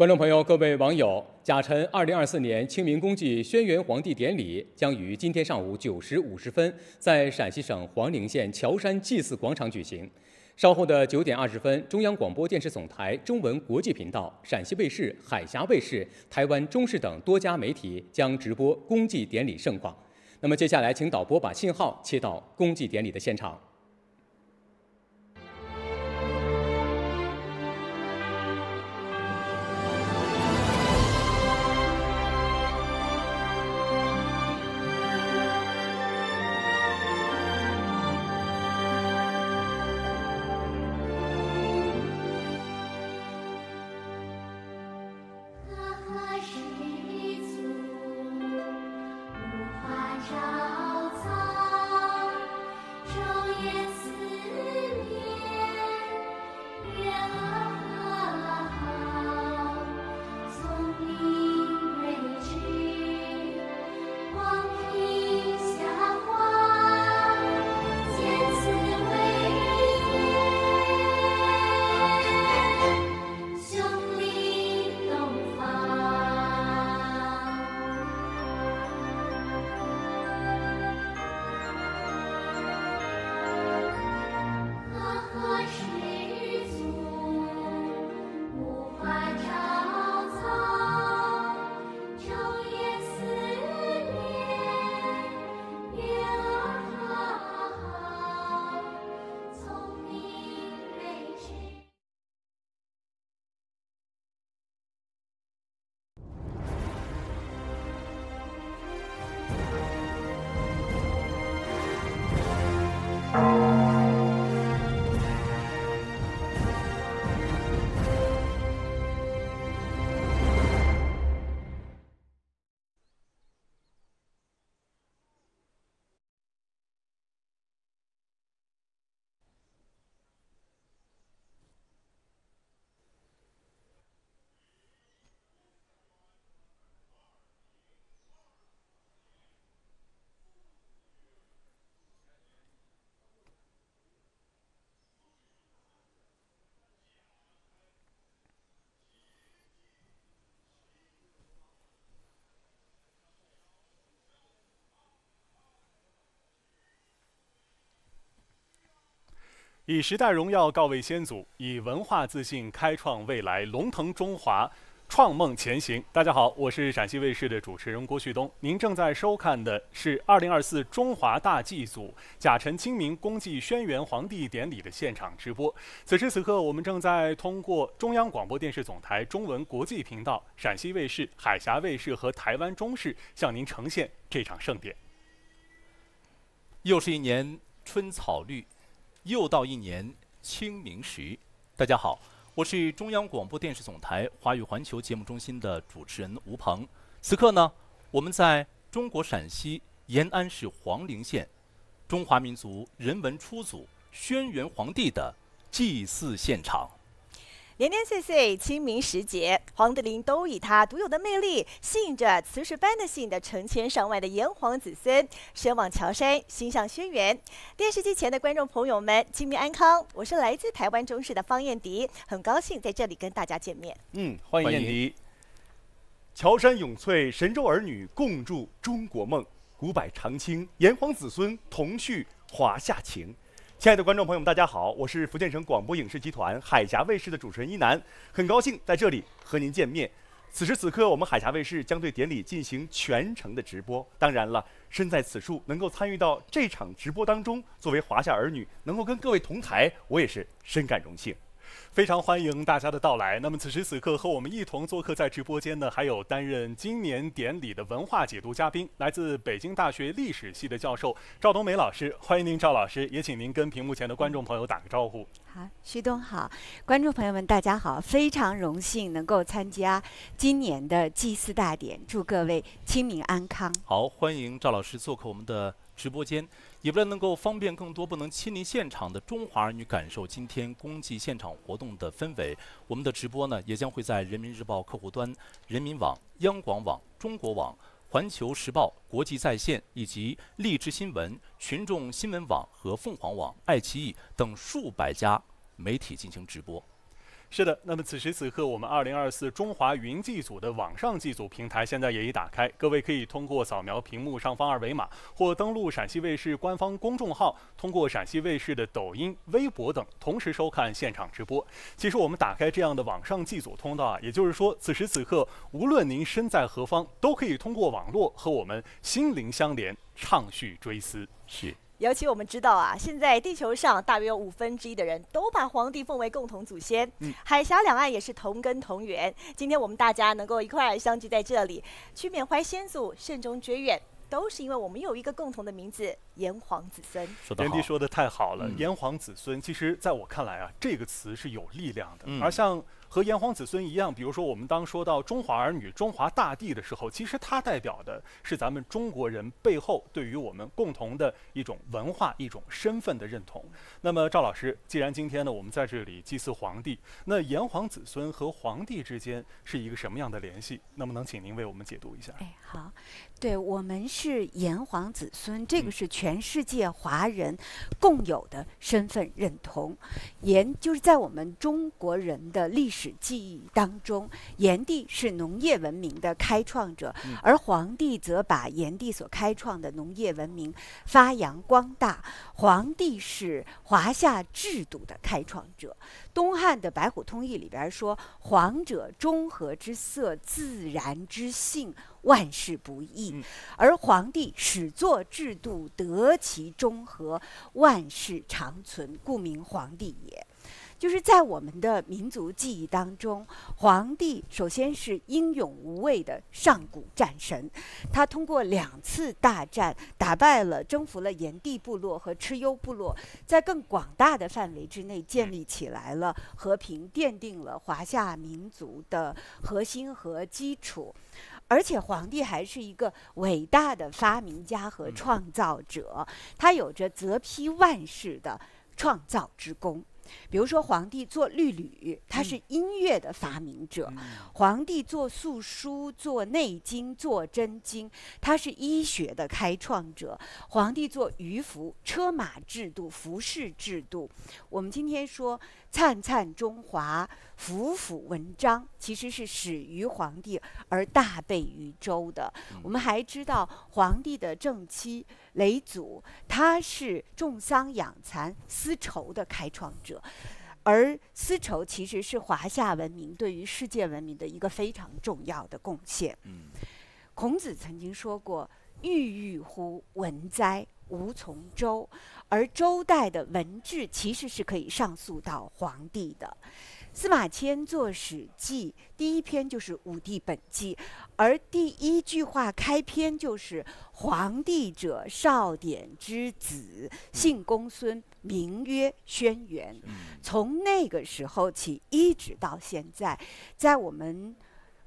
观众朋友、各位网友，甲辰二零二四年清明公祭轩辕皇帝典礼将于今天上午九时五十分在陕西省黄陵县乔山祭祀广场举行。稍后的九点二十分，中央广播电视总台中文国际频道、陕西卫视、海峡卫视、台湾中视等多家媒体将直播公祭典礼盛况。那么，接下来请导播把信号切到公祭典礼的现场。以时代荣耀告慰先祖，以文化自信开创未来，龙腾中华，创梦前行。大家好，我是陕西卫视的主持人郭旭东。您正在收看的是二零二四中华大祭祖甲辰清明公祭轩辕皇帝典礼的现场直播。此时此刻，我们正在通过中央广播电视总台中文国际频道、陕西卫视、海峡卫视和台湾中视向您呈现这场盛典。又是一年春草绿。又到一年清明时，大家好，我是中央广播电视总台华语环球节目中心的主持人吴鹏。此刻呢，我们在中国陕西延安市黄陵县，中华民族人文初祖轩辕黄帝的祭祀现场。年年岁岁清明时节，黄帝陵都以他独有的魅力，吸引着磁石般的吸引的成千上万的炎黄子孙，身往桥山，心向轩辕。电视机前的观众朋友们，清明安康！我是来自台湾中视的方燕迪，很高兴在这里跟大家见面。嗯，欢迎燕迪。桥山永翠，神州儿女共筑中国梦；古柏长青，炎黄子孙同续华夏情。亲爱的观众朋友们，大家好，我是福建省广播影视集团海峡卫视的主持人一楠，很高兴在这里和您见面。此时此刻，我们海峡卫视将对典礼进行全程的直播。当然了，身在此处能够参与到这场直播当中，作为华夏儿女能够跟各位同台，我也是深感荣幸。非常欢迎大家的到来。那么此时此刻和我们一同做客在直播间的，还有担任今年典礼的文化解读嘉宾，来自北京大学历史系的教授赵冬梅老师。欢迎您，赵老师，也请您跟屏幕前的观众朋友打个招呼。好，徐东好，观众朋友们大家好，非常荣幸能够参加今年的祭祀大典，祝各位清明安康。好，欢迎赵老师做客我们的直播间。也为了能够方便更多不能亲临现场的中华儿女感受今天公祭现场活动的氛围，我们的直播呢也将会在人民日报客户端、人民网、央广网、中国网、环球时报国际在线以及荔枝新闻、群众新闻网和凤凰网、爱奇艺等数百家媒体进行直播。是的，那么此时此刻，我们二零二四中华云祭祖的网上祭祖平台现在也已打开，各位可以通过扫描屏幕上方二维码，或登录陕西卫视官方公众号，通过陕西卫视的抖音、微博等，同时收看现场直播。其实我们打开这样的网上祭祖通道啊，也就是说，此时此刻，无论您身在何方，都可以通过网络和我们心灵相连，畅叙追思。是。尤其我们知道啊，现在地球上大约有五分之一的人都把皇帝奉为共同祖先，海峡两岸也是同根同源。今天我们大家能够一块儿相聚在这里，去缅怀先祖，慎终追远，都是因为我们有一个共同的名字——炎黄子孙。炎帝说的太好了，炎黄子孙，其实在我看来啊，这个词是有力量的，而像。和炎黄子孙一样，比如说我们当说到中华儿女、中华大地的时候，其实它代表的是咱们中国人背后对于我们共同的一种文化、一种身份的认同。那么赵老师，既然今天呢我们在这里祭祀皇帝，那炎黄子孙和皇帝之间是一个什么样的联系？能不能请您为我们解读一下？哎，好，对我们是炎黄子孙，这个是全世界华人共有的身份认同。炎就是在我们中国人的历史。记忆当中，炎帝是农业文明的开创者，而黄帝则把炎帝所开创的农业文明发扬光大。黄帝是华夏制度的开创者。东汉的《白虎通义》里边说：“黄者，中和之色，自然之性，万事不易。”而皇帝始作制度，得其中和，万事长存，故名皇帝也。就是在我们的民族记忆当中，皇帝首先是英勇无畏的上古战神，他通过两次大战打败了、征服了炎帝部落和蚩尤部落，在更广大的范围之内建立起来了和平，奠定了华夏民族的核心和基础。而且，皇帝还是一个伟大的发明家和创造者，他有着泽披万世的创造之功。比如说，皇帝做律吕，他是音乐的发明者；皇帝做素书、做内经、做真经，他是医学的开创者；皇帝做鱼服、车马制度、服饰制度。我们今天说，灿灿中华，府府文章，其实是始于皇帝而大备于周的。我们还知道皇帝的正妻嫘祖，他是种桑养蚕、丝绸的开创者。而丝绸其实是华夏文明对于世界文明的一个非常重要的贡献。嗯，孔子曾经说过：“郁郁乎文哉，无从周。”而周代的文治其实是可以上溯到皇帝的。司马迁作《史记》，第一篇就是《武帝本纪》，而第一句话开篇就是“皇帝者，少典之子，姓公孙，名曰轩辕”。从那个时候起，一直到现在，在我们。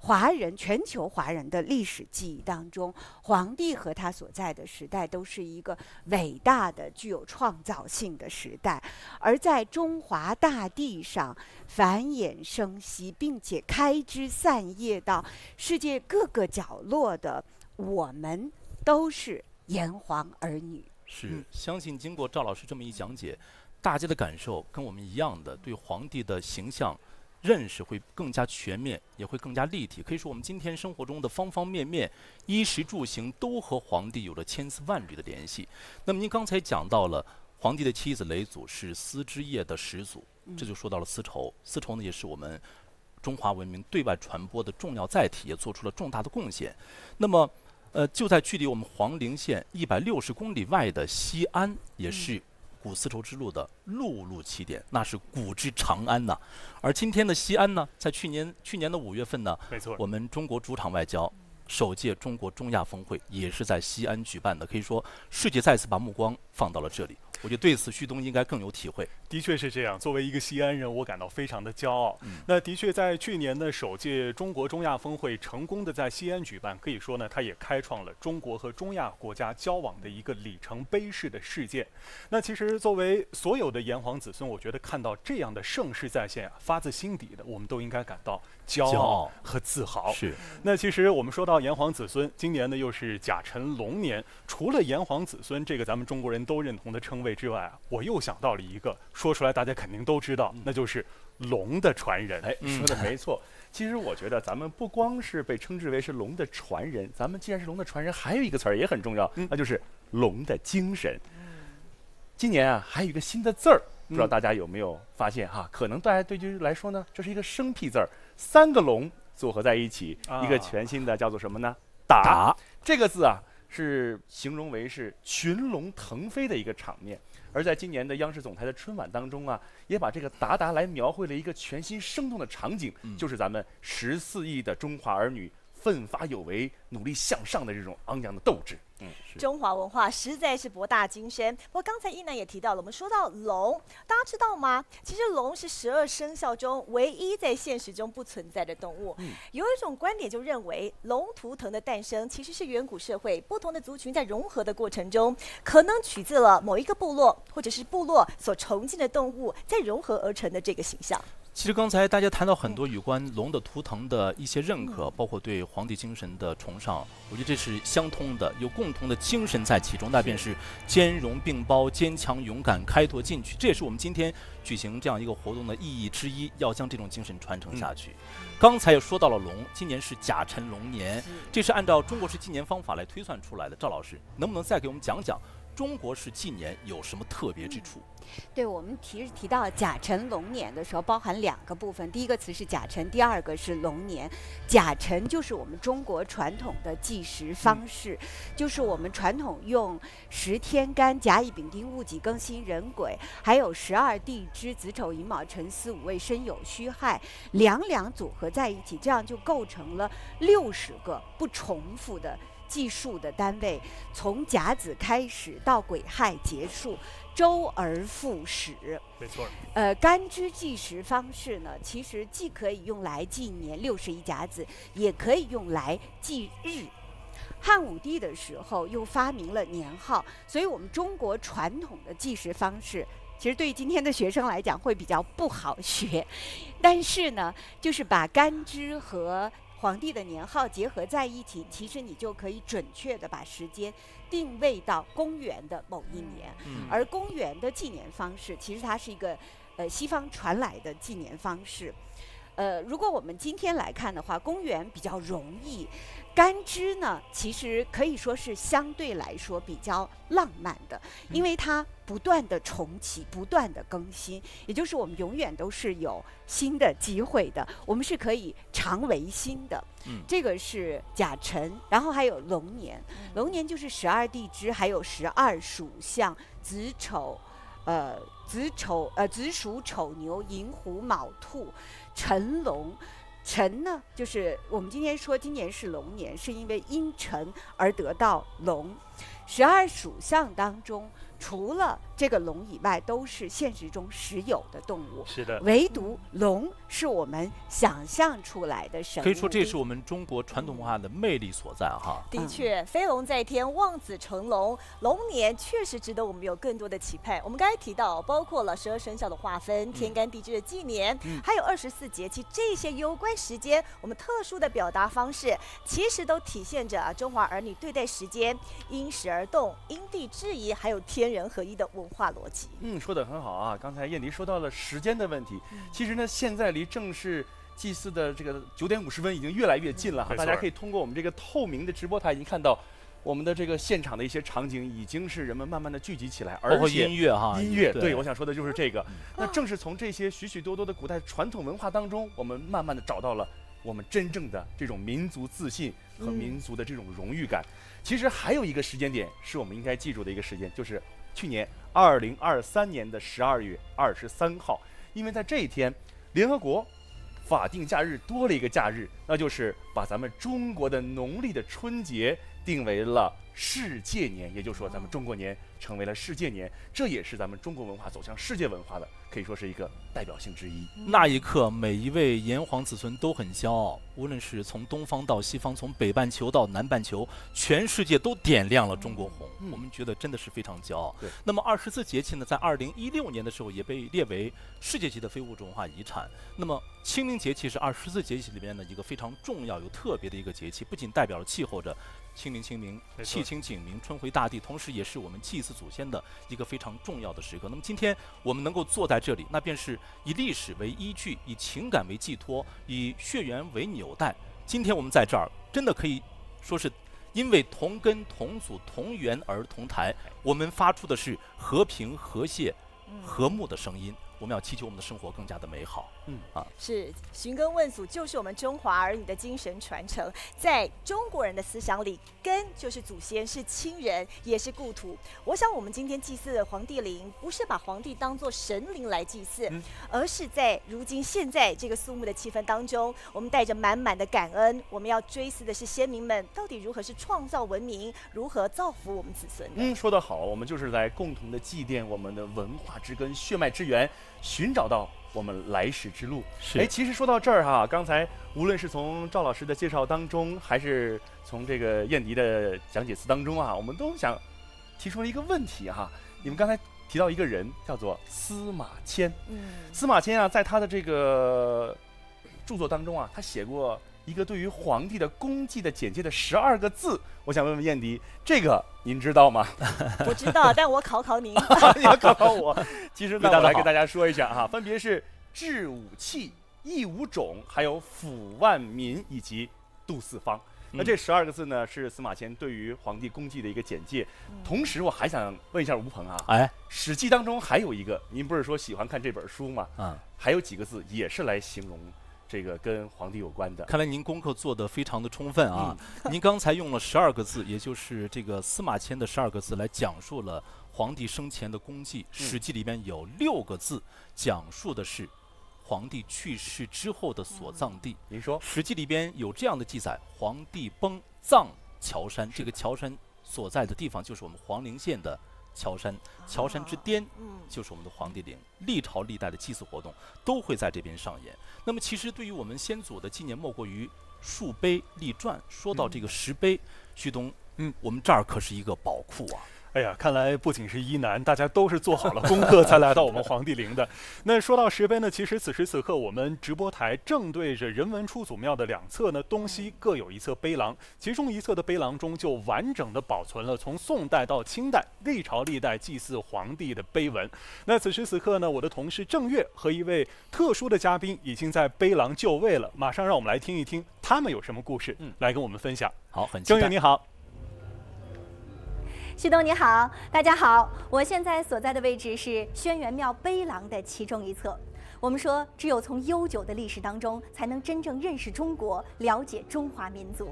华人全球华人的历史记忆当中，皇帝和他所在的时代都是一个伟大的、具有创造性的时代。而在中华大地上繁衍生息，并且开枝散叶到世界各个角落的，我们都是炎黄儿女。是，相信经过赵老师这么一讲解，大家的感受跟我们一样的，对皇帝的形象。认识会更加全面，也会更加立体。可以说，我们今天生活中的方方面面，衣食住行都和皇帝有着千丝万缕的联系。那么，您刚才讲到了皇帝的妻子嫘祖是丝织业的始祖，这就说到了丝绸。丝绸呢，也是我们中华文明对外传播的重要载体，也做出了重大的贡献。那么，呃，就在距离我们黄陵县一百六十公里外的西安，也是。古丝绸之路的陆路起点，那是古之长安呐。而今天的西安呢，在去年去年的五月份呢，没错，我们中国主场外交首届中国中亚峰会也是在西安举办的。可以说，世界再次把目光放到了这里。我觉得对此旭东应该更有体会。的确是这样。作为一个西安人，我感到非常的骄傲。那的确，在去年的首届中国中亚峰会成功的在西安举办，可以说呢，它也开创了中国和中亚国家交往的一个里程碑式的事件。那其实，作为所有的炎黄子孙，我觉得看到这样的盛世再现啊，发自心底的，我们都应该感到骄傲和自豪。是。那其实我们说到炎黄子孙，今年呢又是甲辰龙年，除了炎黄子孙这个咱们中国人都认同的称谓。之外啊，我又想到了一个，说出来大家肯定都知道，那就是龙的传人。哎，说的没错。其实我觉得咱们不光是被称之为是龙的传人，咱们既然是龙的传人，还有一个词儿也很重要，那就是龙的精神。今年啊，还有一个新的字儿，不知道大家有没有发现哈？可能大家对于来说呢，这是一个生僻字儿，三个龙组合在一起，一个全新的叫做什么呢？打这个字啊。是形容为是群龙腾飞的一个场面，而在今年的央视总台的春晚当中啊，也把这个达达来描绘了一个全新生动的场景，就是咱们十四亿的中华儿女。奋发有为、努力向上的这种昂扬的斗志，嗯，中华文化实在是博大精深。不过刚才一楠也提到了，我们说到龙，大家知道吗？其实龙是十二生肖中唯一在现实中不存在的动物。有一种观点就认为，龙图腾的诞生其实是远古社会不同的族群在融合的过程中，可能取自了某一个部落或者是部落所崇敬的动物，在融合而成的这个形象。其实刚才大家谈到很多有关龙的图腾的一些认可，包括对皇帝精神的崇尚，我觉得这是相通的，有共同的精神在其中，那便是兼容并包、坚强勇敢、开拓进取。这也是我们今天举行这样一个活动的意义之一，要将这种精神传承下去。刚才也说到了龙，今年是甲辰龙年，这是按照中国式纪年方法来推算出来的。赵老师，能不能再给我们讲讲中国式纪年有什么特别之处？对我们提提到甲辰龙年的时候，包含两个部分。第一个词是甲辰，第二个是龙年。甲辰就是我们中国传统的计时方式，就是我们传统用十天干甲乙丙丁戊己庚辛壬癸，还有十二地支子丑寅卯辰巳午未申酉戌亥两两组合在一起，这样就构成了六十个不重复的计数的单位，从甲子开始到癸亥结束。周而复始，没错。呃，干支计时方式呢，其实既可以用来纪年六十一甲子，也可以用来记日。汉武帝的时候又发明了年号，所以我们中国传统的计时方式，其实对于今天的学生来讲会比较不好学。但是呢，就是把干支和皇帝的年号结合在一起，其实你就可以准确的把时间定位到公元的某一年。而公元的纪年方式，其实它是一个呃西方传来的纪年方式。呃，如果我们今天来看的话，公园比较容易，干支呢，其实可以说是相对来说比较浪漫的，因为它不断的重启，不断的更新，也就是我们永远都是有新的机会的，我们是可以常为新的。嗯这个是甲辰，然后还有龙年，龙年就是十二地支，还有十二属相，子丑。呃，子丑呃子鼠、丑牛、寅虎、卯兔、辰龙。辰呢，就是我们今天说今年是龙年，是因为因辰而得到龙。十二属相当中，除了这个龙以外，都是现实中实有的动物，是的，唯独龙是我们想象出来的神物。可以说这是我们中国传统文化的魅力所在哈。的确，飞龙在天，望子成龙。龙年确实值得我们有更多的期盼。我们刚才提到，包括了十二生肖的划分、天干地支的纪年，还有二十四节气这些有关时间，我们特殊的表达方式，其实都体现着啊中华儿女对待时间因时而动、因地制宜，还有天人合一的文化逻辑。嗯，说的很好啊。刚才燕迪说到了时间的问题，其实呢，现在离正式祭祀的这个九点五十分已经越来越近了哈。大家可以通过我们这个透明的直播台，已经看到我们的这个现场的一些场景，已经是人们慢慢的聚集起来，包括而且音乐哈，音乐，对我想说的就是这个。那正是从这些许许多多的古代传统文化当中，我们慢慢的找到了我们真正的这种民族自信和民族的这种荣誉感。其实还有一个时间点是我们应该记住的一个时间，就是去年二零二三年的十二月二十三号，因为在这一天，联合国法定假日多了一个假日，那就是把咱们中国的农历的春节定为了世界年，也就是说咱们中国年成为了世界年，这也是咱们中国文化走向世界文化的，可以说是一个代表性之一。那一刻，每一位炎黄子孙都很骄傲，无论是从东方到西方，从北半球到南半球，全世界都点亮了中国红。嗯我们觉得真的是非常骄傲。对那么二十四节气呢，在二零一六年的时候也被列为世界级的非物质文化遗产。那么清明节气是二十四节气里面的一个非常重要、又特别的一个节气，不仅代表了气候着清明清明、气清景明、春回大地，同时也是我们祭祀祖先的一个非常重要的时刻。那么今天我们能够坐在这里，那便是以历史为依据，以情感为寄托，以血缘为纽带。今天我们在这儿，真的可以说是因为同根同祖同源而同台，我们发出的是和平、和谐、和睦的声音。我们要祈求我们的生活更加的美好。是寻根问祖，就是我们中华儿女的精神传承。在中国人的思想里，根就是祖先，是亲人，也是故土。我想，我们今天祭祀的皇帝陵，不是把皇帝当做神灵来祭祀，嗯而是在如今现在这个肃穆的气氛当中，我们带着满满的感恩，我们要追思的是先民们到底如何是创造文明，如何造福我们子孙。嗯，说得好，我们就是来共同的祭奠我们的文化之根、血脉之源，寻找到我们来时之路。是哎，其实说到这儿哈，刚才无论是从赵老师的介绍当中，还是从这个燕迪的讲解词当中啊，我们都想提出了一个问题哈。你们刚才提到一个人叫做司马迁，嗯，司马迁啊，在他的这个著作当中啊，他写过一个对于皇帝的功绩的简介的十二个字。我想问问燕迪，这个您知道吗？我知道，但我考考您。你要考考我。其实呢，来给大家说一下哈，分别是治武器、义武种，还有抚万民以及度四方。那嗯这十二个字呢，是司马迁对于皇帝功绩的一个简介。同时，我还想问一下吴鹏啊，哎，《史记》当中还有一个，您不是说喜欢看这本书吗？啊，还有几个字也是来形容这个跟皇帝有关的。看来您功课做得非常的充分啊！您刚才用了十二个字，也就是这个司马迁的十二个字来讲述了皇帝生前的功绩。《史记》里面有六个字讲述的是皇帝去世之后的所葬地。您说《史记》里边有这样的记载：皇帝崩葬乔山，这个乔山所在的地方就是我们黄陵县的乔山，乔山之巅嗯就是我们的皇帝陵。历朝历代的祭祀活动都会在这边上演。那么，其实对于我们先祖的纪念，莫过于树碑立传。说到这个石碑，旭东，嗯，我们这儿可是一个宝库啊。哎呀，看来不仅是一男，大家都是做好了功课才来到我们黄帝陵的。那说到石碑呢，其实此时此刻我们直播台正对着人文出祖庙的两侧呢，东西各有一侧碑廊，其中一侧的碑廊中就完整的保存了从宋代到清代历朝历代祭祀皇帝的碑文。那此时此刻呢，我的同事郑月和一位特殊的嘉宾已经在碑廊就位了，马上让我们来听一听他们有什么故事，嗯来跟我们分享。好，很郑月。你好。旭东你好，大家好，我现在所在的位置是轩辕庙碑廊的其中一侧。我们说，只有从悠久的历史当中，才能真正认识中国，了解中华民族。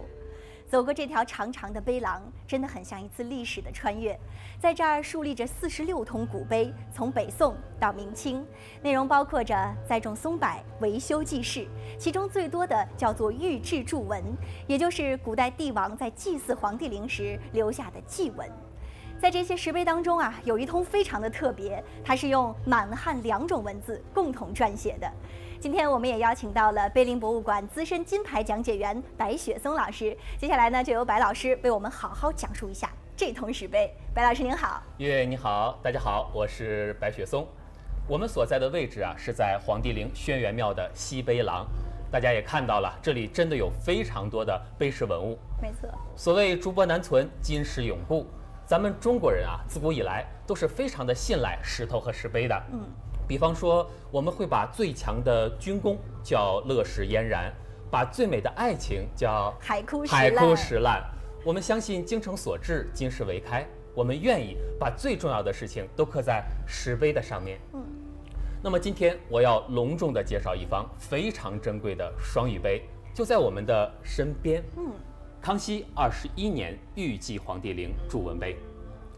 走过这条长长的碑廊，真的很像一次历史的穿越。在这儿竖立着四十六通古碑，从北宋到明清，内容包括着栽种松柏、维修祭祀，其中最多的叫做御制祝文，也就是古代帝王在祭祀皇帝陵时留下的祭文。在这些石碑当中啊，有一通非常的特别，它是用满汉两种文字共同撰写的。今天我们也邀请到了碑林博物馆资深金牌讲解员白雪松老师，接下来呢，就由白老师为我们好好讲述一下这通石碑。白老师您好，月月你好，大家好，我是白雪松。我们所在的位置啊，是在黄帝陵轩辕庙的西碑廊。大家也看到了，这里真的有非常多的碑石文物。没错，所谓竹帛难存，金石永固。咱们中国人啊，自古以来都是非常的信赖石头和石碑的。嗯，比方说，我们会把最强的军功叫乐石嫣然，把最美的爱情叫海枯石海枯烂石烂。我们相信精诚所至，金石为开。我们愿意把最重要的事情都刻在石碑的上面。嗯，那么今天我要隆重的介绍一方非常珍贵的双语碑，就在我们的身边。嗯，康熙二十一年御祭皇帝陵祝文碑，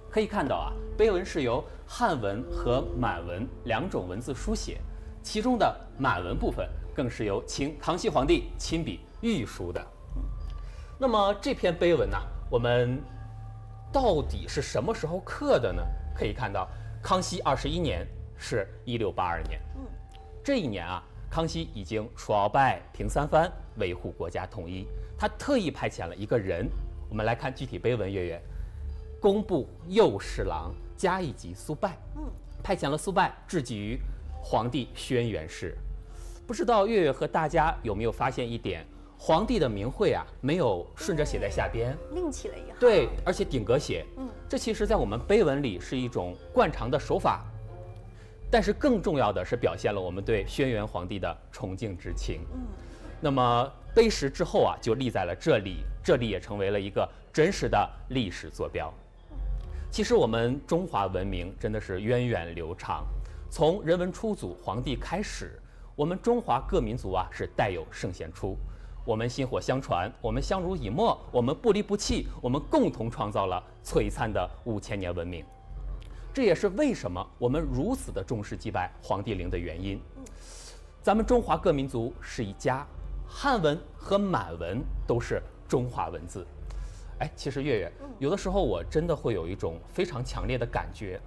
可以看到啊，碑文是由汉文和满文两种文字书写，其中的满文部分更是由清康熙皇帝亲笔御书的。那么这篇碑文呢，我们到底是什么时候刻的呢？可以看到，康熙二十一年是一六八二年。嗯，这一年啊，康熙已经除鳌拜、平三藩，维护国家统一。他特意派遣了一个人，我们来看具体碑文。月月，工部右侍郎加一级苏拜，嗯，派遣了苏拜致祭于皇帝轩辕氏。不知道月月和大家有没有发现一点，皇帝的名讳啊，没有顺着写在下边，另起了一行。对，而且顶格写，嗯，这其实在我们碑文里是一种惯常的手法，但是更重要的是表现了我们对轩辕皇帝的崇敬之情。嗯，那么碑石之后啊，就立在了这里，这里也成为了一个真实的历史坐标。其实我们中华文明真的是源远流长，从人文初祖皇帝开始，我们中华各民族啊是带有圣贤出，我们薪火相传，我们相濡以沫，我们不离不弃，我们共同创造了璀璨的五千年文明。这也是为什么我们如此的重视祭拜黄帝陵的原因。咱们中华各民族是一家，汉文和满文都是中华文字。哎，其实月月，有的时候我真的会有一种非常强烈的感觉，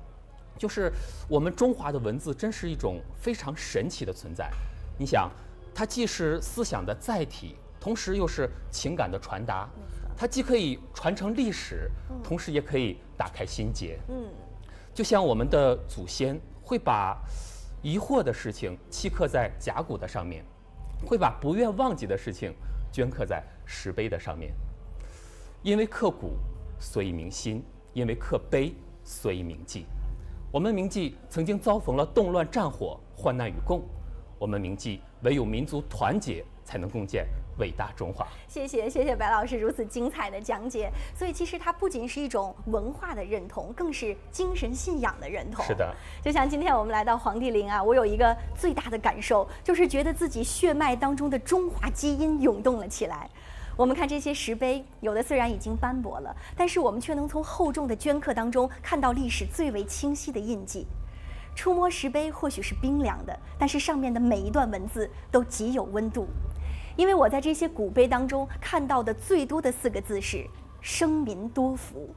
就是我们中华的文字真是一种非常神奇的存在。你想，它既是思想的载体，同时又是情感的传达，它既可以传承历史，同时也可以打开心结。嗯，就像我们的祖先会把疑惑的事情漆刻在甲骨的上面，会把不愿忘记的事情镌刻在石碑的上面。因为刻骨，所以铭心；因为刻碑，所以铭记。我们铭记曾经遭逢了动乱、战火、患难与共；我们铭记唯有民族团结，才能共建伟大中华。谢谢谢谢白老师如此精彩的讲解。所以其实它不仅是一种文化的认同，更是精神信仰的认同。是的，就像今天我们来到黄帝陵啊，我有一个最大的感受，就是觉得自己血脉当中的中华基因涌动了起来。我们看这些石碑，有的虽然已经斑驳了，但是我们却能从厚重的镌刻当中看到历史最为清晰的印记。触摸石碑或许是冰凉的，但是上面的每一段文字都极有温度。因为我在这些古碑当中看到的最多的四个字是“生民多福”。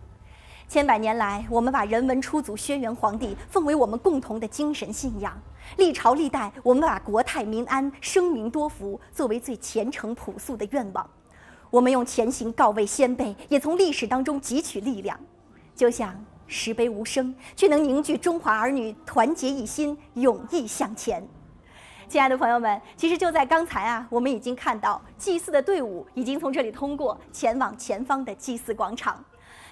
千百年来，我们把人文初祖轩辕皇帝奉为我们共同的精神信仰。历朝历代，我们把国泰民安、生民多福作为最虔诚朴素的愿望。我们用前行告慰先辈，也从历史当中汲取力量。就像石碑无声，却能凝聚中华儿女团结一心，勇毅向前。亲爱的朋友们，其实就在刚才啊，我们已经看到祭祀的队伍已经从这里通过，前往前方的祭祀广场。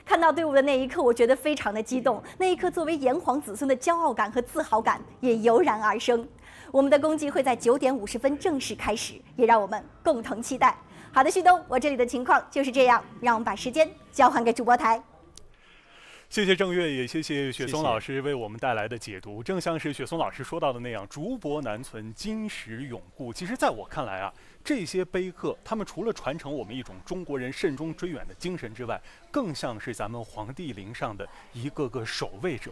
看到队伍的那一刻，我觉得非常的激动，那一刻作为炎黄子孙的骄傲感和自豪感也油然而生。我们的公祭会在九点五十分正式开始，也让我们共同期待。好的，旭东，我这里的情况就是这样，让我们把时间交还给主播台。谢谢郑月，也谢谢雪松老师为我们带来的解读。正像是雪松老师说到的那样，竹帛难存，金石永固。其实，在我看来啊，这些碑刻，他们除了传承我们一种中国人慎终追远的精神之外，更像是咱们黄帝陵上的一个个守卫者。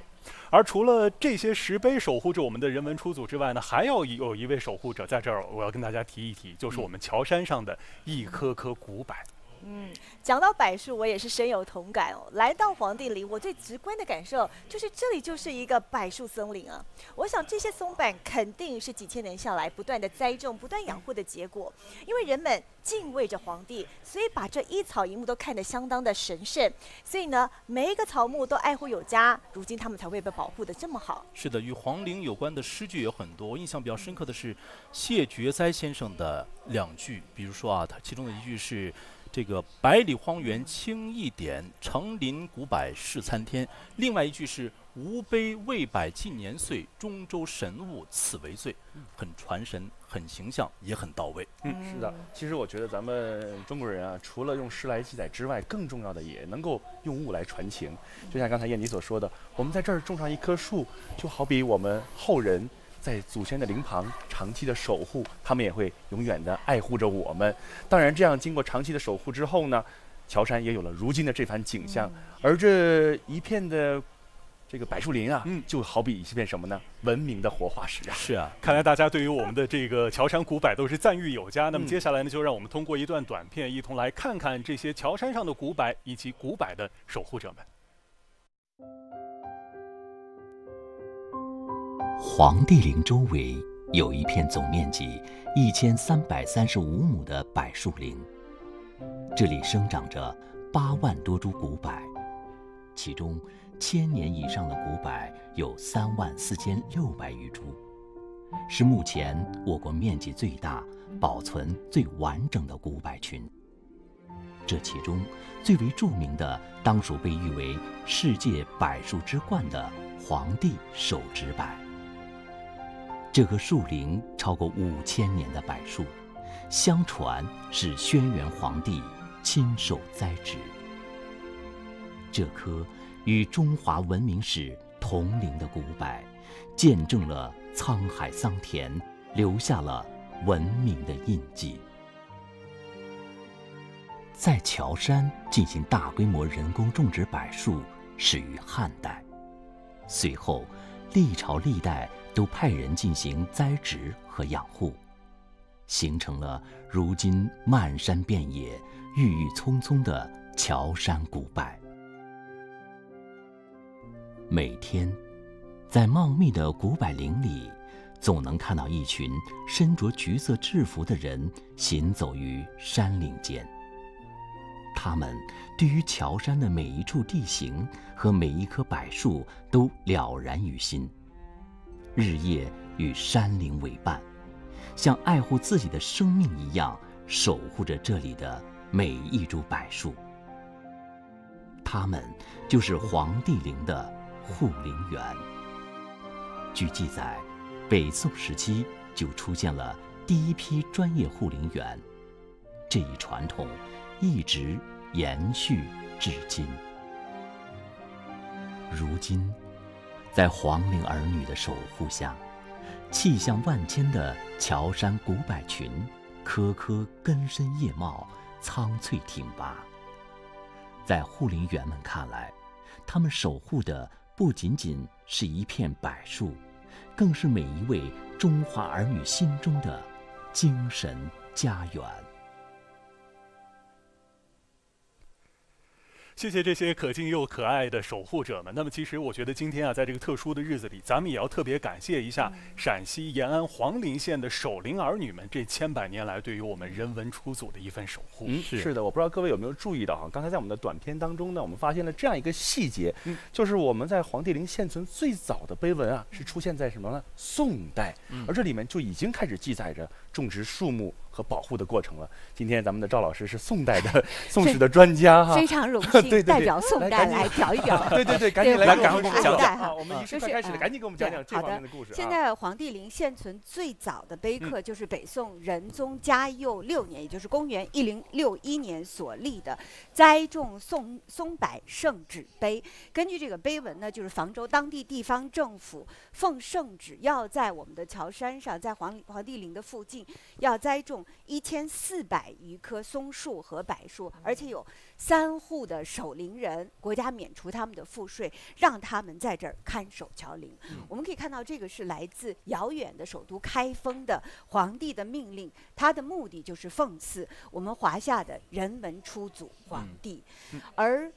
而除了这些石碑守护着我们的人文出祖之外呢，还要有一位守护者，在这儿我要跟大家提一提，就是我们乔山上的一棵棵古柏。嗯，讲到柏树，我也是深有同感哦。来到黄帝陵，我最直观的感受就是这里就是一个柏树森林啊。我想这些松柏肯定是几千年下来不断的栽种、不断养护的结果。因为人们敬畏着皇帝，所以把这一草一木都看得相当的神圣。所以呢，每一个草木都爱护有加，如今他们才会被保护的这么好。是的，与皇陵有关的诗句有很多。我印象比较深刻的是谢觉哉先生的两句，比如说啊，他其中的一句是这个“百里荒原清一点，成林古柏是参天”，另外一句是“吾碑未百近年岁，中州神物此为最”，很传神，很形象，也很到位。嗯，是的。其实我觉得咱们中国人啊，除了用诗来记载之外，更重要的也能够用物来传情。就像刚才燕妮所说的，我们在这儿种上一棵树，就好比我们后人在祖先的灵旁长期的守护，他们也会永远的爱护着我们。当然，这样经过长期的守护之后呢，乔山也有了如今的这番景象。而这一片的这个柏树林啊，嗯就好比一片什么呢？文明的活化石啊。是啊，看来大家对于我们的这个乔山古柏都是赞誉有加。那么嗯接下来呢，就让我们通过一段短片，一同来看看这些乔山上的古柏以及古柏的守护者们。黄帝陵周围有一片总面积一千三百三十五亩的柏树林，这里生长着八万多株古柏，其中千年以上的古柏有三万四千六百余株，是目前我国面积最大、保存最完整的古柏群。这其中最为著名的，当属被誉为世界柏树之冠的黄帝手植柏。这棵树龄超过五千年的柏树，相传是轩辕皇帝亲手栽植。这棵与中华文明史同龄的古柏，见证了沧海桑田，留下了文明的印记。在乔山进行大规模人工种植柏树，始于汉代，随后历朝历代都派人进行栽植和养护，形成了如今漫山遍野、郁郁葱葱的乔山古柏。每天，在茂密的古柏林里，总能看到一群身着橘色制服的人行走于山岭间。他们对于乔山的每一处地形和每一棵柏树都了然于心，日夜与山林为伴，像爱护自己的生命一样守护着这里的每一株柏树。他们就是黄帝陵的护林员。据记载，北宋时期就出现了第一批专业护林员，这一传统一直延续至今。如今，在皇陵儿女的守护下，气象万千的乔山古柏群，棵棵根深叶茂，苍翠挺拔。在护林员们看来，他们守护的不仅仅是一片柏树，更是每一位中华儿女心中的精神家园。谢谢这些可敬又可爱的守护者们。那么，其实我觉得今天啊，在这个特殊的日子里，咱们也要特别感谢一下陕西延安黄陵县的守陵儿女们这千百年来对于我们人文出祖的一份守护。嗯，是的，我不知道各位有没有注意到哈，刚才在我们的短片当中呢，我们发现了这样一个细节，嗯就是我们在黄帝陵现存最早的碑文啊，是出现在什么呢？宋代，而这里面就已经开始记载着种植树木和保护的过程了。今天咱们的赵老师是宋代的 宋史的专家哈，非常荣幸 代表宋代来表一表。对对对，赶紧对来给我我们的们讲哈我们仪式开始了，呃赶紧给我们讲对讲这方面的故事啊！现在黄帝陵现存最早的碑刻就是北宋仁宗嘉佑六年，也就是公元一零六一年所立的栽种松松柏圣旨碑。根据这个碑文呢，就是房州当地地方政府奉圣旨，要在我们的桥山上，在黄黄帝陵的附近，要栽种一千四百余棵松树和柏树，而且有三户的守陵人，国家免除他们的赋税，让他们在这儿看守桥陵。我们可以看到，这个是来自遥远的首都开封的皇帝的命令，他的目的就是讽刺我们华夏的人文初祖皇帝，而。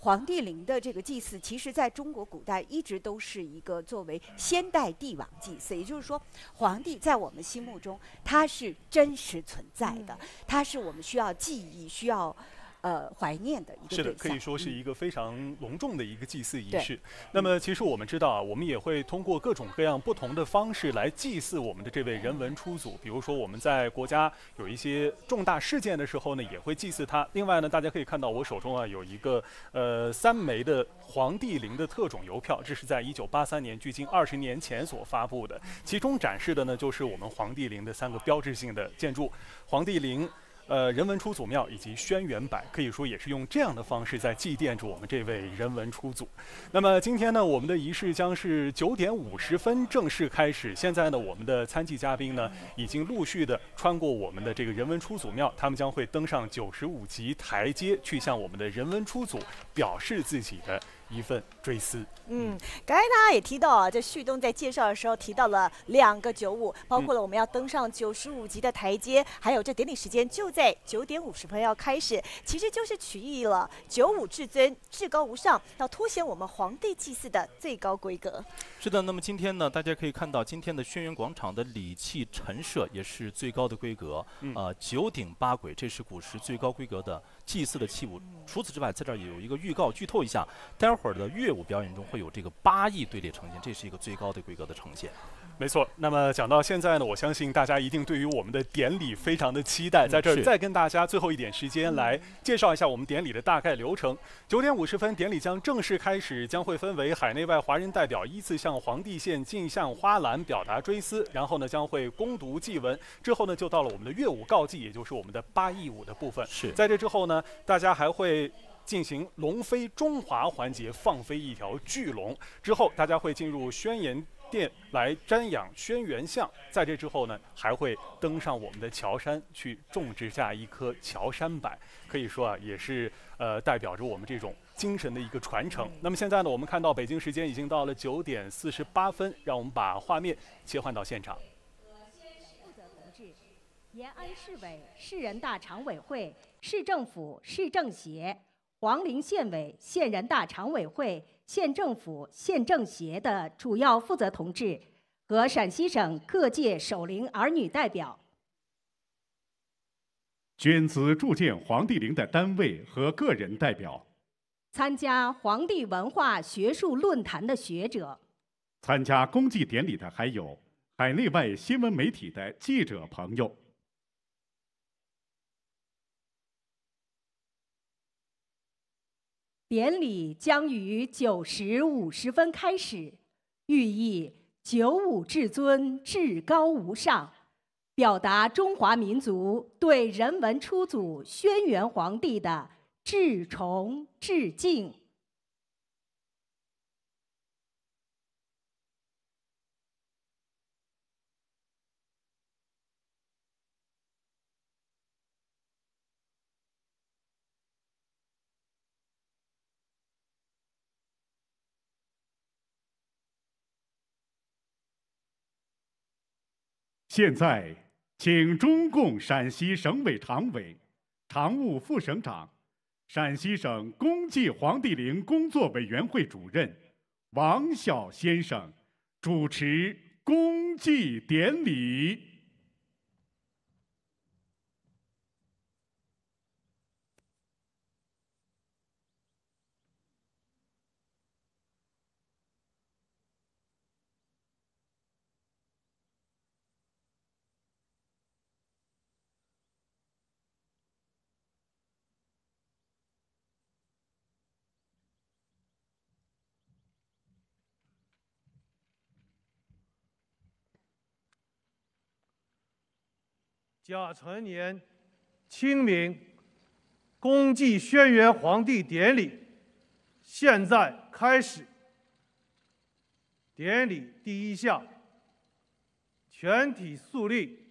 黄帝陵的这个祭祀，其实在中国古代一直都是一个作为先代帝王祭祀，也就是说，皇帝在我们心目中他是真实存在的，他是我们需要记忆、需要呃怀念的一个是的，可以说是嗯一个非常隆重的一个祭祀仪对式。那么，其实我们知道啊，我们也会通过各种各样不同的方式来祭祀我们的这位人文初祖。比如说，我们在国家有一些重大事件的时候呢，也会祭祀他。另外呢，大家可以看到我手中啊有一个呃三枚的黄帝陵的特种邮票，这是在一九八三年，距今二十年前所发布的。其中展示的呢，就是我们黄帝陵的三个标志性的建筑：黄帝陵。呃，人文初祖庙以及轩辕柏，可以说也是用这样的方式在祭奠着我们这位人文初祖。那么今天呢，我们的仪式将是九点五十分正式开始。现在呢，我们的参祭嘉宾呢，已经陆续的穿过我们的这个人文初祖庙，他们将会登上九十五级台阶，去向我们的人文初祖表示自己的一份追思。嗯，刚才大家也提到啊，这旭东在介绍的时候提到了两个九五，包括了我们要登上九十五级的台阶，还有这典礼时间就在九点五十分要开始，其实就是取意了九五至尊、至高无上，要凸显我们皇帝祭祀的最高规格。是的，那么今天呢，大家可以看到今天的轩辕广场的礼器陈设也是最高的规格，嗯呃，九鼎八簋，这是古时最高规格的祭祀的器物。除此之外，在这儿有一个预告，剧透一下，待会儿的乐舞表演中会有这个八亿队列呈现，这是一个最高的规格的呈现。没错，那么讲到现在呢，我相信大家一定对于我们的典礼非常的期待。在这儿再跟大家最后一点时间来介绍一下我们典礼的大概流程。九点五十分，典礼将正式开始，将会分为海内外华人代表依次向皇帝献进向花篮表达追思，然后呢将会攻读祭文，之后呢就到了我们的乐舞告祭，也就是我们的八佾舞的部分。是在这之后呢，大家还会。进行龙飞中华环节，放飞一条巨龙之后，大家会进入宣言殿来瞻仰轩辕像。在这之后呢，还会登上我们的乔山去种植下一棵乔山柏。可以说啊，也是呃代表着我们这种精神的一个传承。那么现在呢，我们看到北京时间已经到了九点四十八分，让我们把画面切换到现场。负责同志，延安市委、市人大常委会、市政府、市政协、黄陵县委、县人大常委会、县政府、县政协的主要负责同志和陕西省各界守陵儿女代表，捐资铸建黄帝陵的单位和个人代表，参加黄帝文化学术论坛的学者，参加公祭典礼的还有海内外新闻媒体的记者朋友。典礼将于九时五十分开始，寓意九五至尊、至高无上，表达中华民族对人文初祖轩辕皇帝的至崇致敬。现在，请中共陕西省委常委、常务副省长、陕西省公祭黄帝陵工作委员会主任王晓先生主持公祭典礼。甲辰年清明公祭轩辕黄帝典礼现在开始。典礼第一项，全体肃立，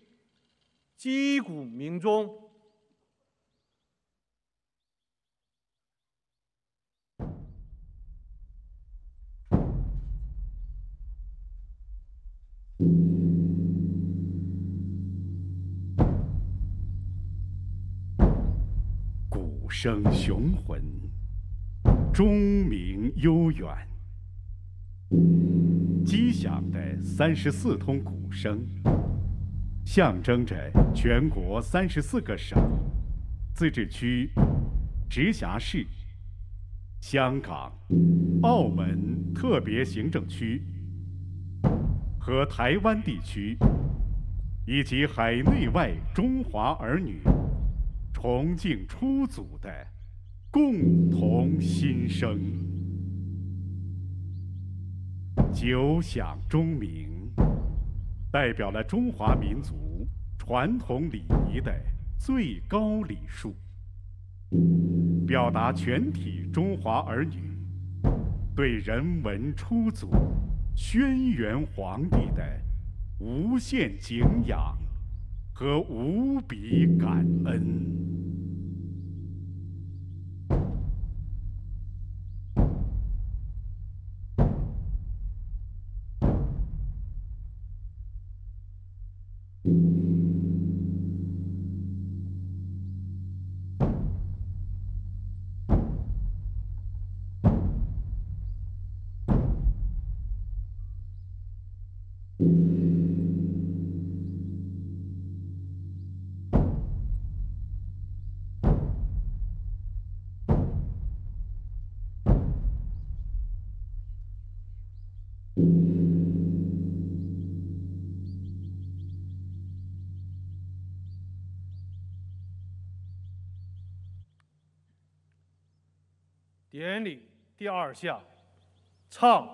击鼓鸣钟。鼓声雄浑，钟鸣悠远。激响的三十四通鼓声，象征着全国三十四个省、自治区、直辖市、香港、澳门特别行政区和台湾地区，以及海内外中华儿女。崇敬出祖的共同心声，九响钟鸣，代表了中华民族传统礼仪的最高礼数，表达全体中华儿女对人文出祖轩辕皇帝的无限敬仰。和无比感恩。典礼第二项，唱《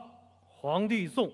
皇帝颂》。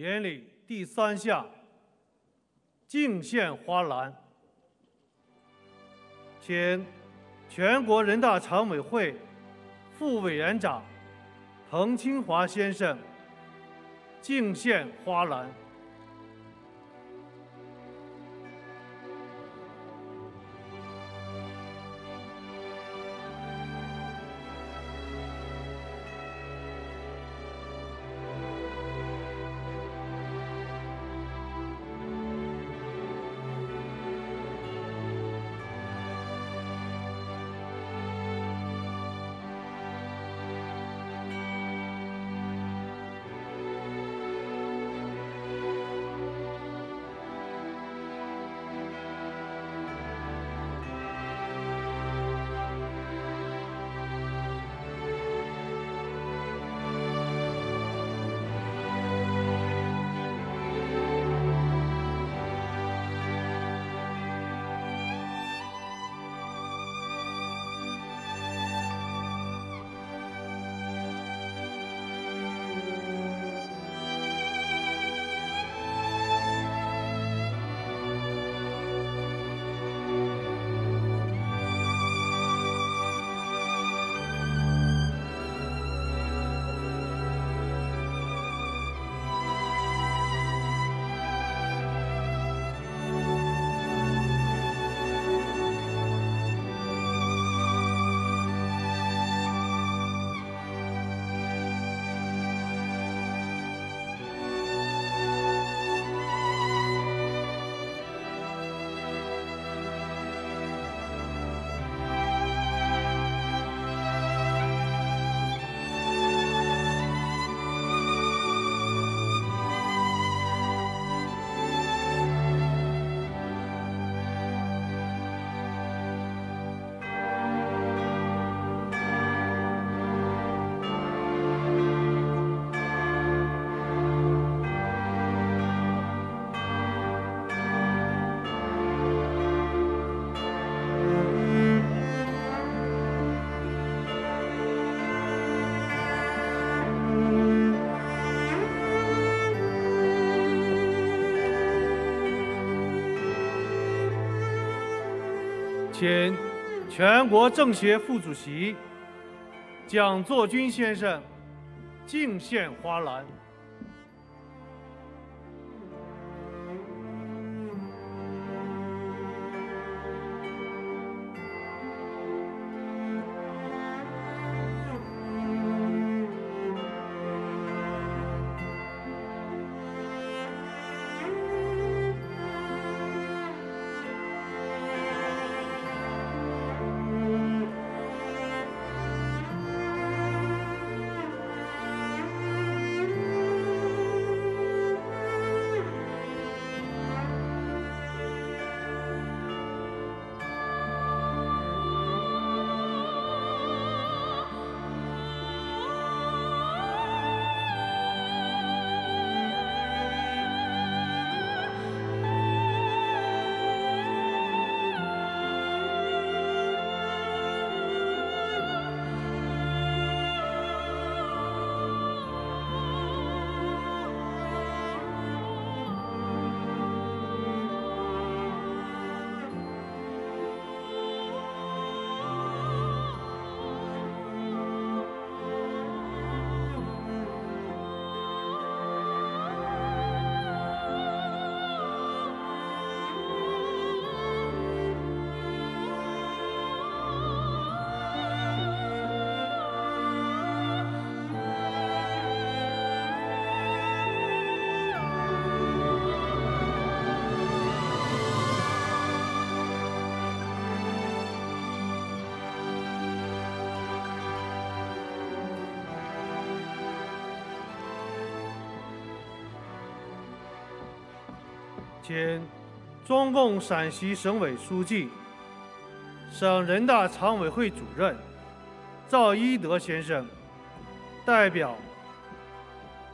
典礼第三项敬献花篮，请全国人大常委会副委员长彭清华先生敬献花篮。请全国政协副主席蒋作军先生敬献花篮。请中共陕西省委书记、省人大常委会主任赵一德先生代表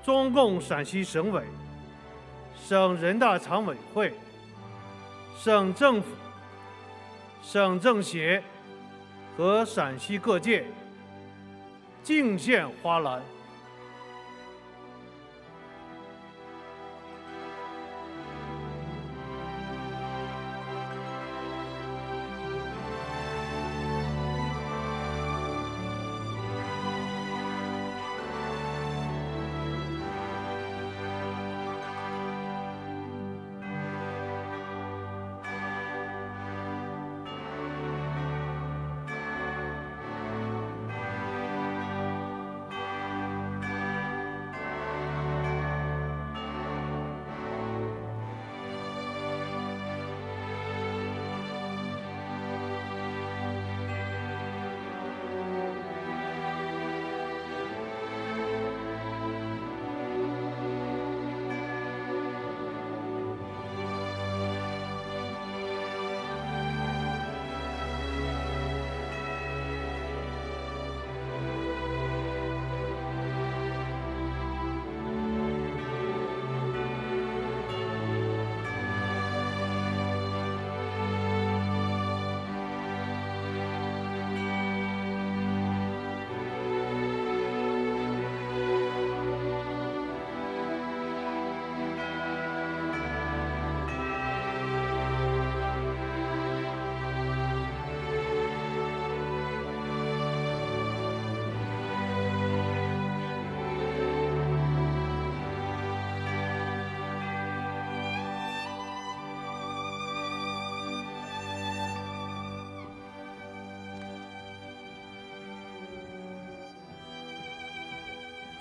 中共陕西省委、省人大常委会、省政府、省政协和陕西各界敬献花篮。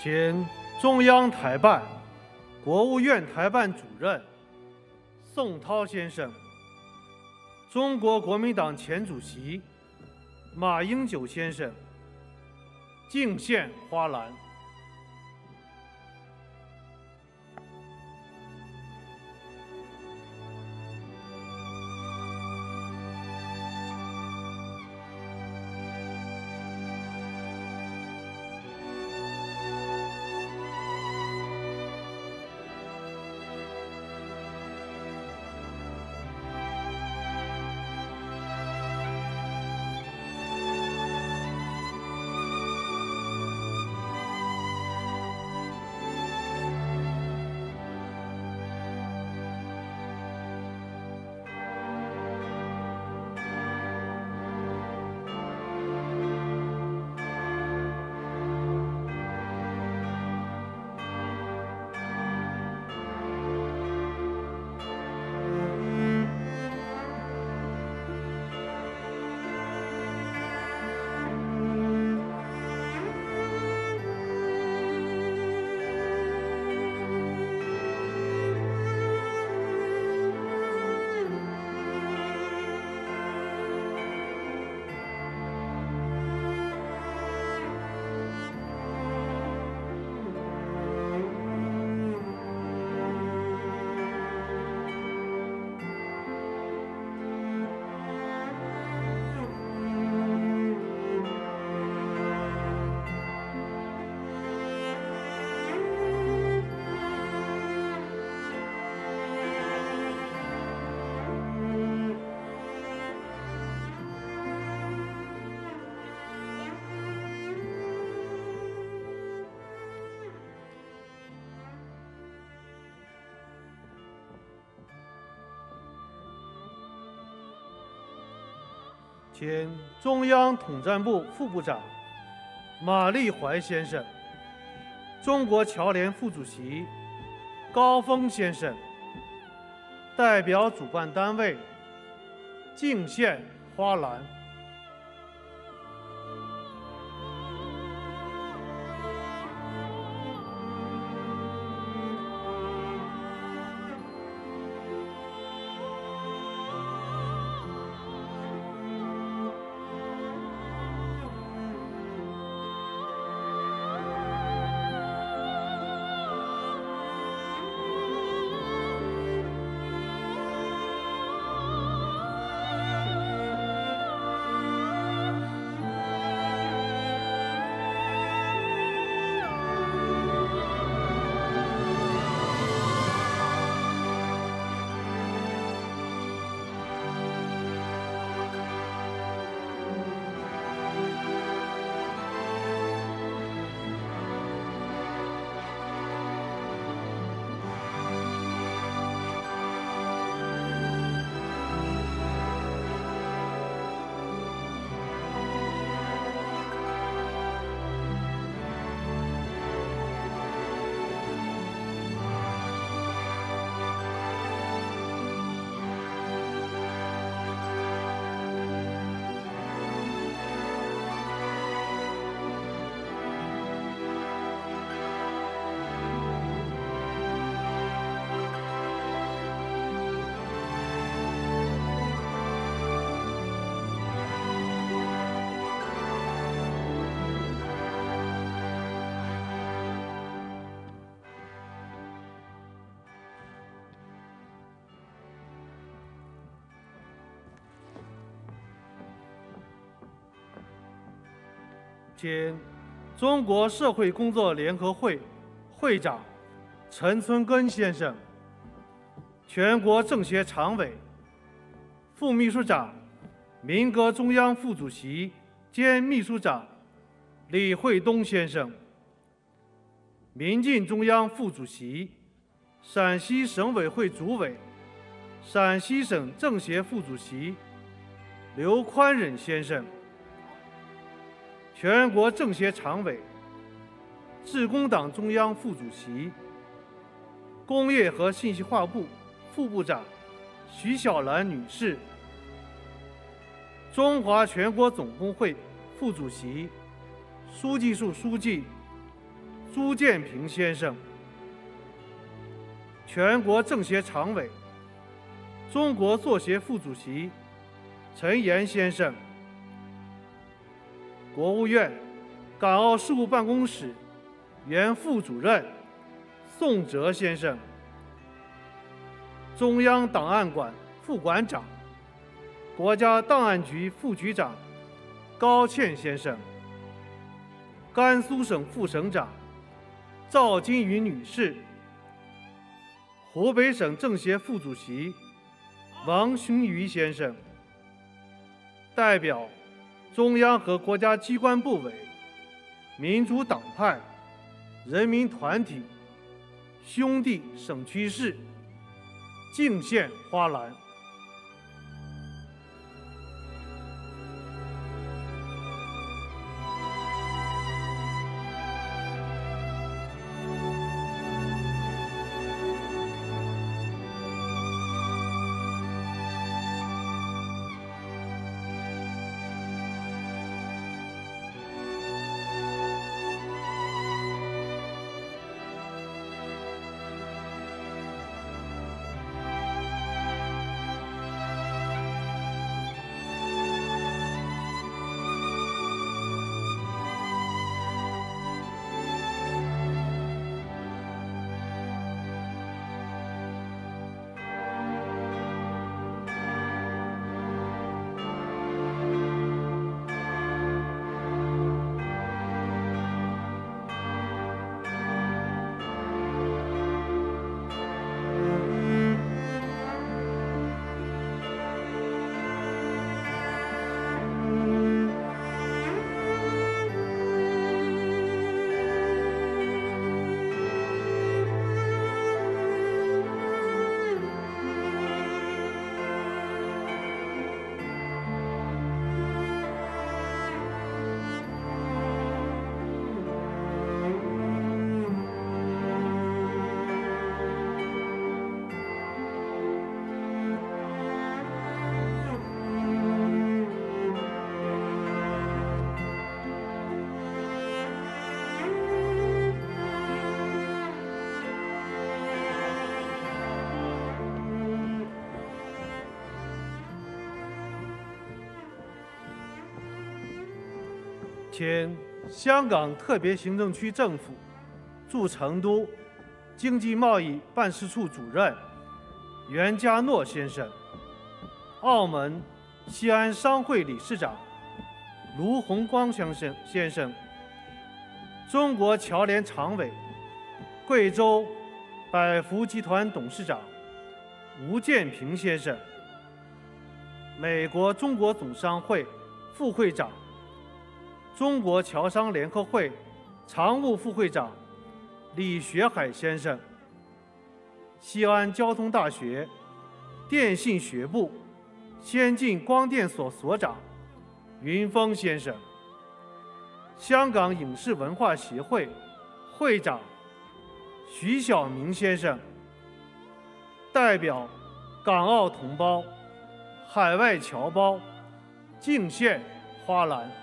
兼中央台办、国务院台办主任宋涛先生，中国国民党前主席马英九先生敬献花篮。请中央统战部副部长马立怀先生，中国侨联副主席高峰先生，代表主办单位敬献花篮。兼中国社会工作联合会会长陈春根先生，全国政协常委、副秘书长、民革中央副主席兼秘书长李惠东先生，民进中央副主席、陕西省委会主委、陕西省政协副主席刘宽忍先生。全国政协常委、致公党中央副主席、工业和信息化部副部长徐小兰女士，中华全国总工会副主席、书记处书记朱建平先生，全国政协常委、中国作协副主席陈岩先生，国务院港澳事务办公室原副主任宋哲先生，中央档案馆副馆长、国家档案局副局长高倩先生，甘肃省副省长。赵金云女士，湖北省政协副主席王雄瑜先生，代表中央和国家机关部委、民主党派、人民团体、兄弟省区市敬献花篮。前香港特别行政区政府驻成都经济贸易办事处主任袁家诺先生，澳门西安商会理事长卢洪光先生先生，中国侨联常委、贵州百福集团董事长吴建平先生，美国中国总商会副会长。中国侨商联合会常务副会长李学海先生，西安交通大学电信学部先进光电所所长云峰先生，香港影视文化协会会长徐晓明先生，代表港澳同胞、海外侨胞敬献花篮。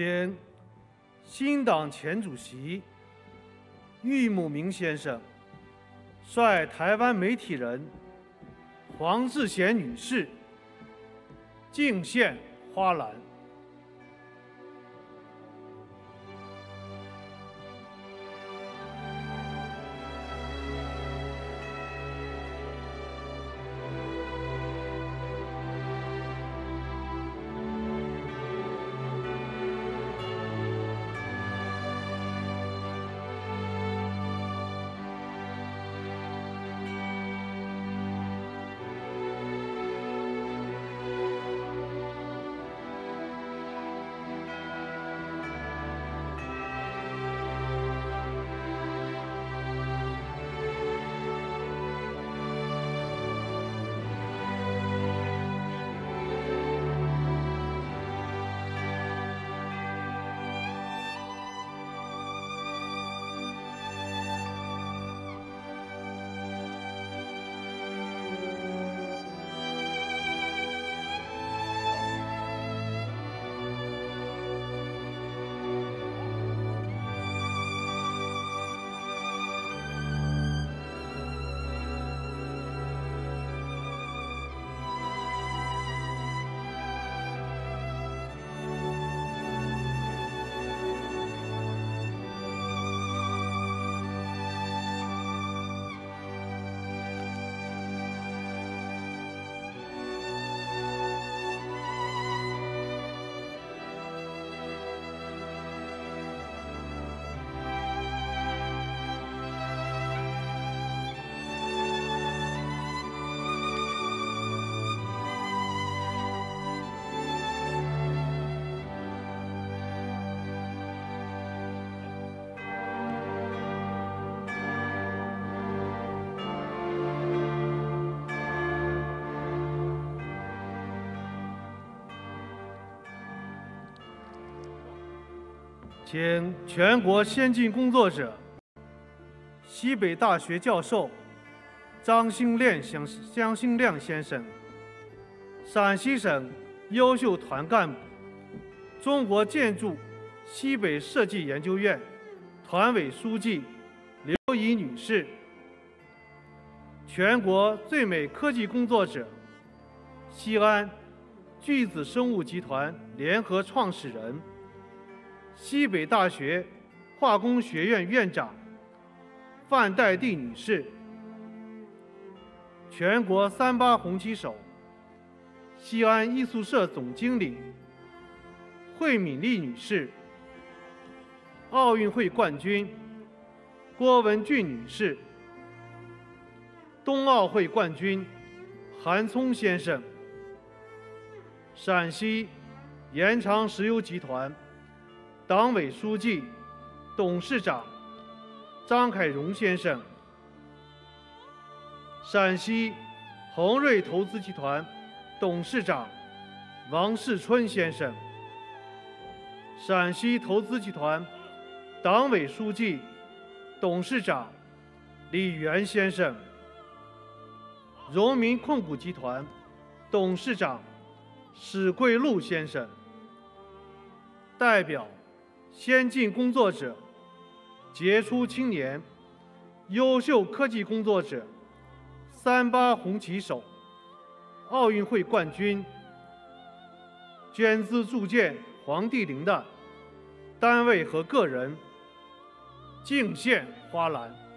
前新党前主席郁慕明先生率台湾媒体人黄志贤女士敬献花篮。请全国先进工作者、西北大学教授张兴炼先张兴亮先生，陕西省优秀团干部、中国建筑西北设计研究院团委书记刘怡女士，全国最美科技工作者、西安巨子生物集团联合创始人。西北大学化工学院院长范代娣女士，全国三八红旗手、西安艺术社总经理。惠敏丽女士，奥运会冠军郭文俊女士，冬奥会冠军韩聪先生，陕西延长石油集团。党委书记、董事长张凯荣先生，陕西恒瑞投资集团董事长王世春先生，陕西投资集团党委书记、董事长李元先生，荣民控股集团董事长史桂禄先生，代表。先进工作者、杰出青年、优秀科技工作者、三八红旗手、奥运会冠军，捐资助建黄帝陵的单位和个人，敬献花篮。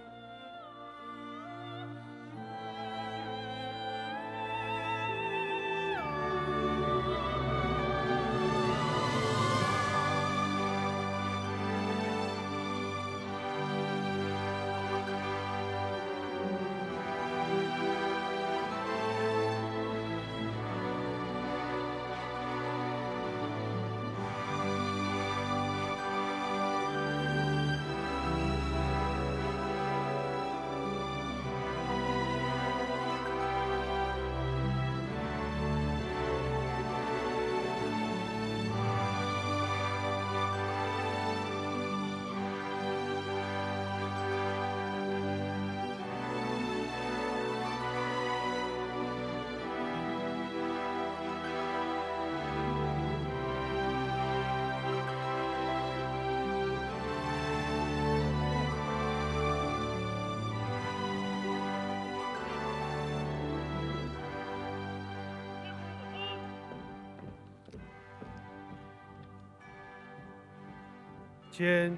前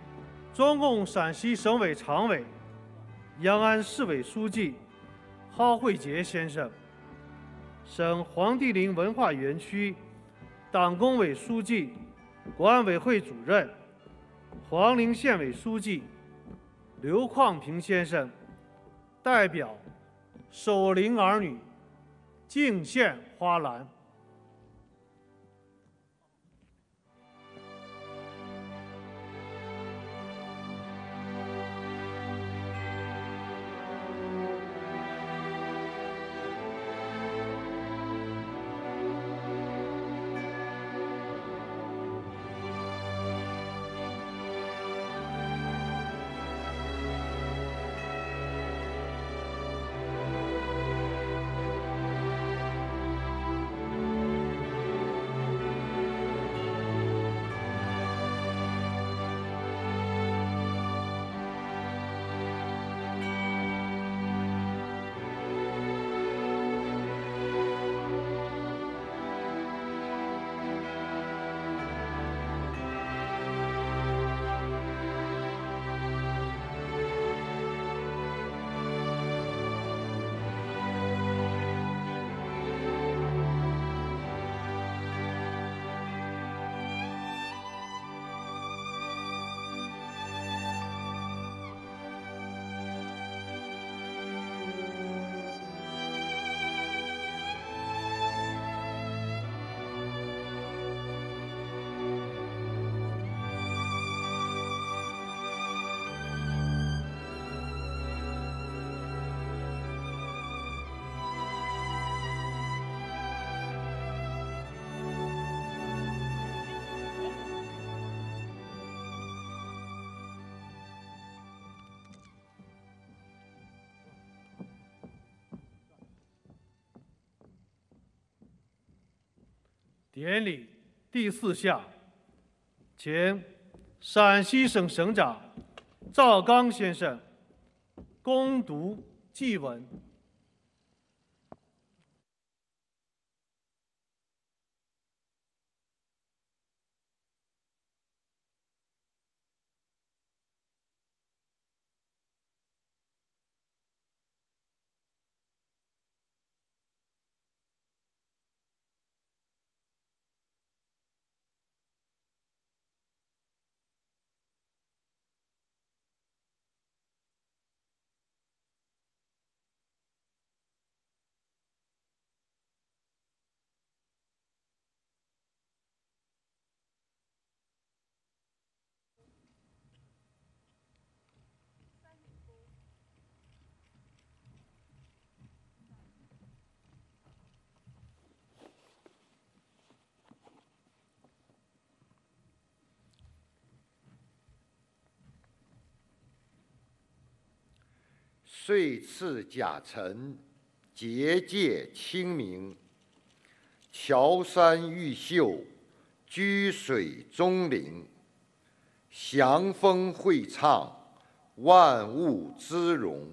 中共陕西省委常委、延安市委书记郝慧杰先生，省黄帝陵文化园区党工委书记、国安委会主任、黄陵县委书记刘矿平先生，代表守灵儿女敬献花篮。典礼第四项，请陕西省省长赵刚先生攻读祭文。岁次甲辰，节戒清明。乔山玉秀，居水中灵。祥风会畅，万物滋荣。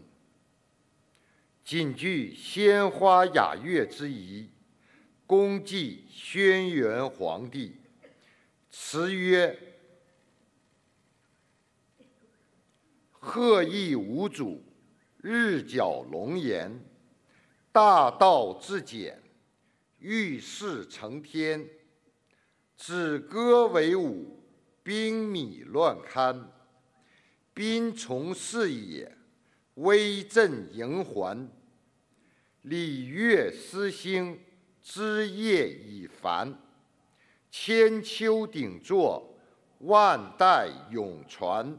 谨具鲜花雅乐之仪，恭祭轩辕皇帝。词曰：鹤翼无主。日角龙颜，大道至简，遇事成天。止戈为武，兵米乱堪。兵从事也，威震营环。礼乐思兴，枝叶已繁。千秋鼎坐，万代永传。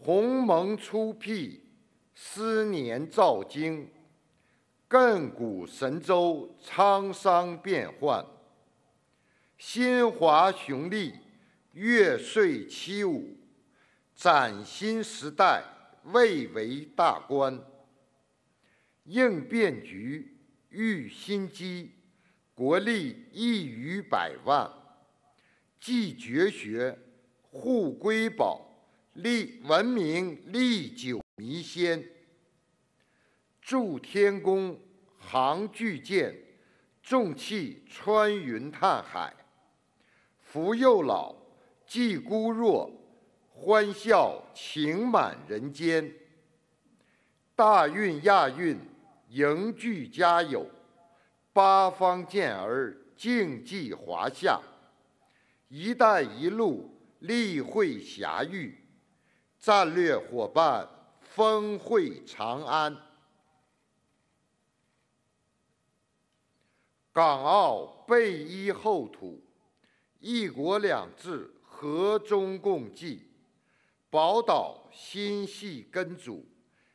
鸿蒙初辟，思年造经；亘古神州，沧桑变幻。新华雄立，月岁七五，崭新时代，蔚为大观。应变局，遇新机，国力溢于百万。继绝学，护瑰宝。历文明历久弥鲜，筑天宫，航巨舰，重器穿云探海，扶幼老，济孤弱，欢笑情满人间。大运亚运迎聚佳友，八方健儿竞技华夏。一带一路立会霞域，战略伙伴峰会长安。港澳背依后土，一国两制和衷共济，宝岛心系根祖，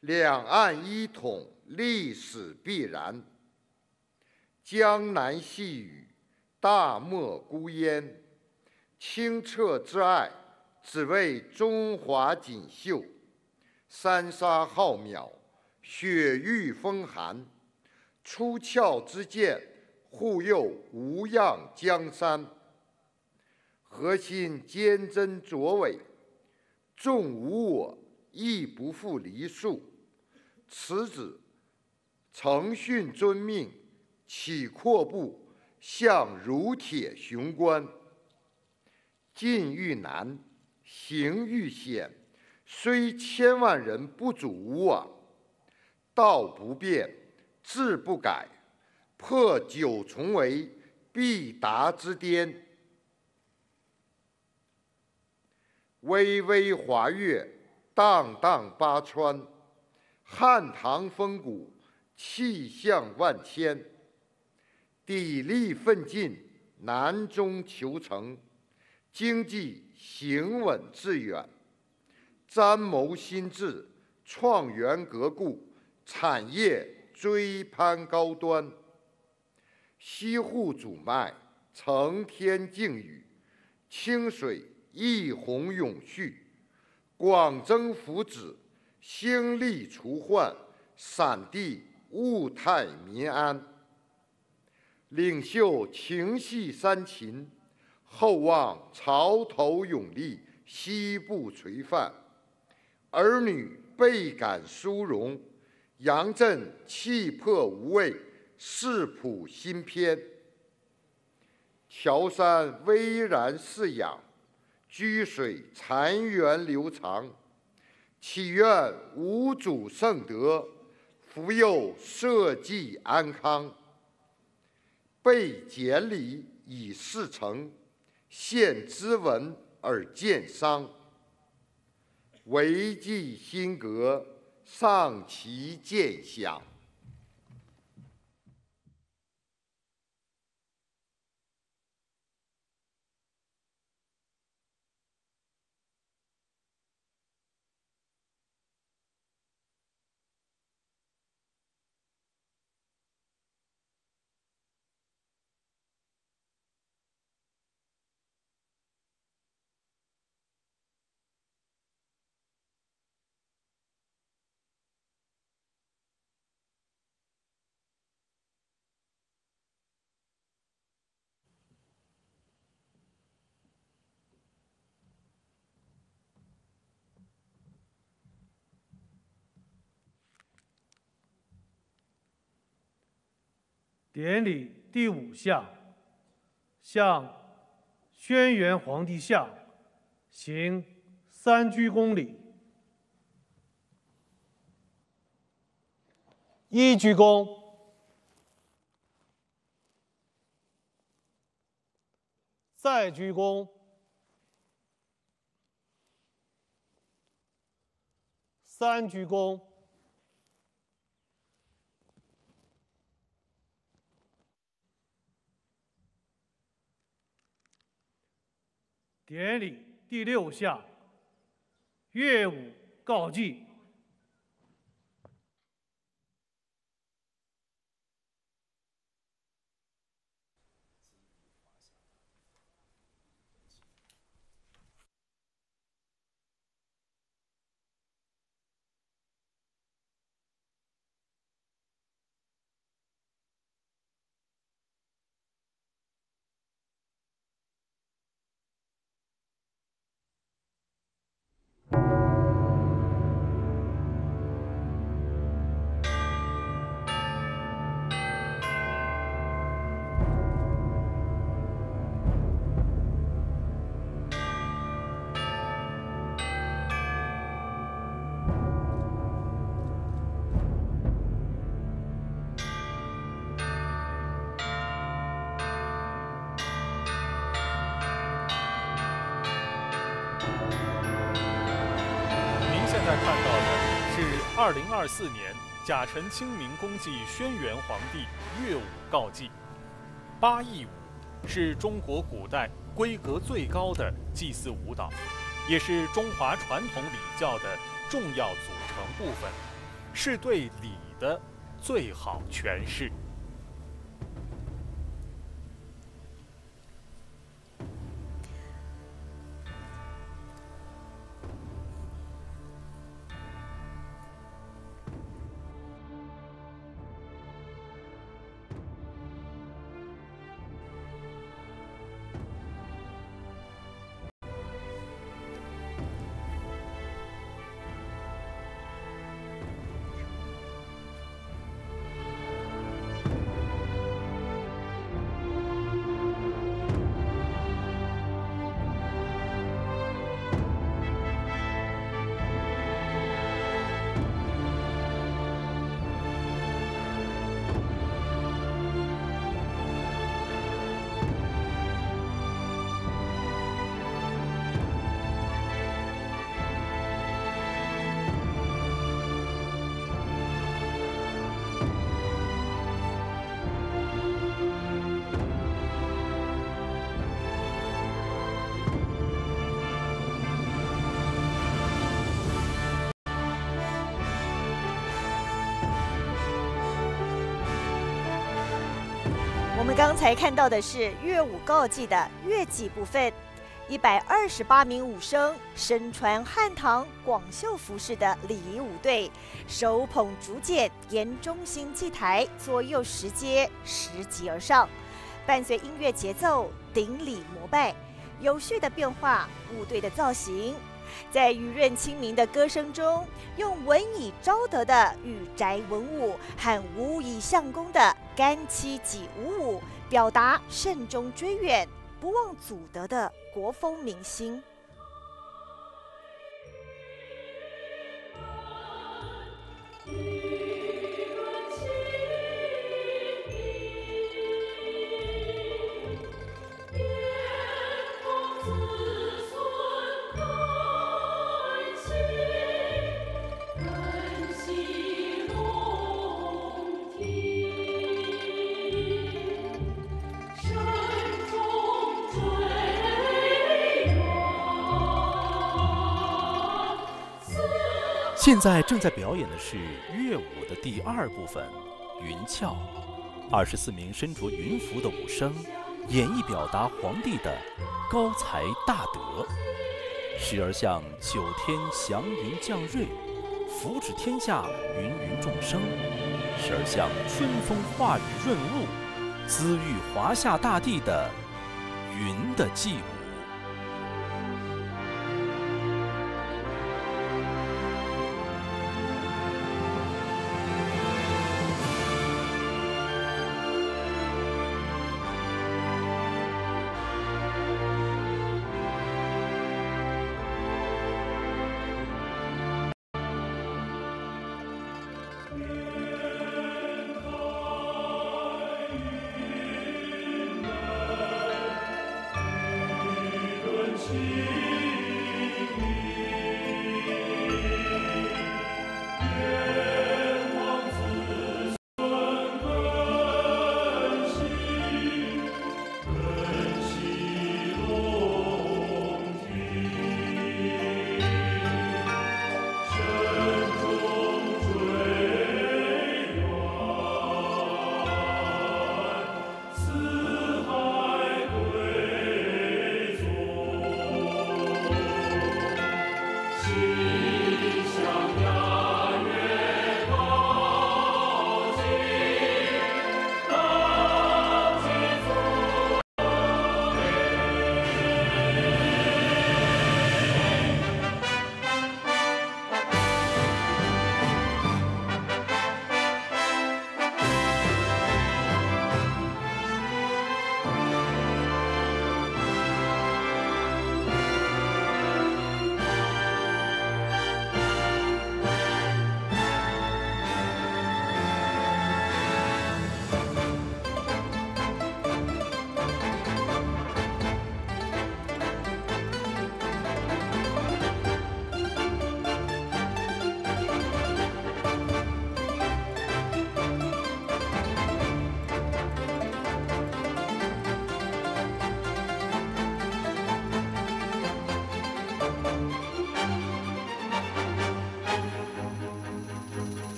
两岸一统历史必然。江南细雨，大漠孤烟。清澈之爱，只为中华锦绣；三沙浩渺，雪域风寒。出鞘之剑，护佑无恙江山。核心坚贞卓伟，众无我，亦不负黎庶。此子诚训遵命，起阔步，向如铁雄关。进欲难，行愈险，虽千万人不足吾往。道不变，志不改，破九重围，必达之巅。巍巍华岳，荡荡巴川，汉唐风骨，气象万千。砥砺奋进，难中求成。经济行稳致远，瞻谋心智，创元革故，产业追攀高端。西湖主脉，承天敬雨，清水一泓永续，广征福祉，兴利除患，散地物泰民安。领袖情系三秦。厚望潮头涌立，西部垂范；儿女倍感殊荣，杨震气魄无畏，世谱新篇。乔山巍然似养，居水潺湲流长。祈愿无主圣德，福佑社稷安康。备简礼以事成。现之文而见伤，惟寄心阁，上其见想。典礼第五项，向轩辕皇帝像行三鞠躬礼。一鞠躬，再鞠躬，三鞠躬。典礼第六项，乐舞告祭。二四年甲辰清明公祭轩辕皇帝乐舞告祭。八佾舞是中国古代规格最高的祭祀舞蹈，也是中华传统礼教的重要组成部分，是对礼的最好诠释。刚才看到的是乐舞告祭的乐祭部分，一百二十八名武生身穿汉唐广袖服饰的礼仪舞队，手捧竹剑沿中心祭台左右石阶拾级而上，伴随音乐节奏顶礼膜拜，有序的变化舞队的造型。在雨润清明的歌声中，用文以昭德的御宅文武和武以相公的干戚己武舞，表达慎终追远、不忘祖德的国风民心。现在正在表演的是乐舞的第二部分——云俏。二十四名身着云服的武生，演绎表达皇帝的高才大德，时而像九天祥云降瑞，福祉天下芸芸众生；时而像春风化雨润物，滋育华夏大地的云的祭舞。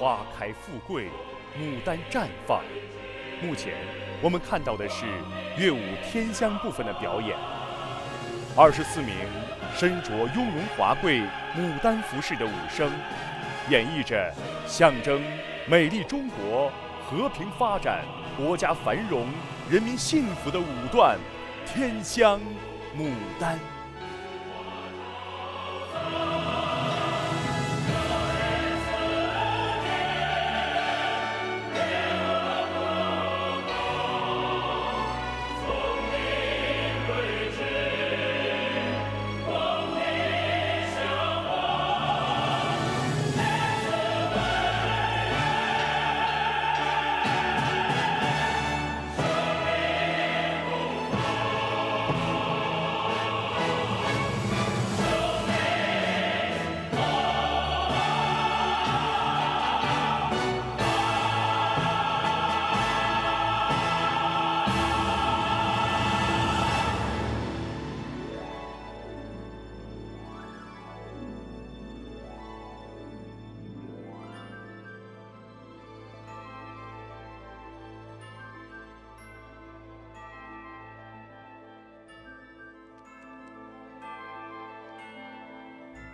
花开富贵，牡丹绽放。目前我们看到的是乐舞天香部分的表演。二十四名身着雍容华贵牡丹服饰的舞生，演绎着象征美丽中国、和平发展、国家繁荣、人民幸福的舞段《天香牡丹》。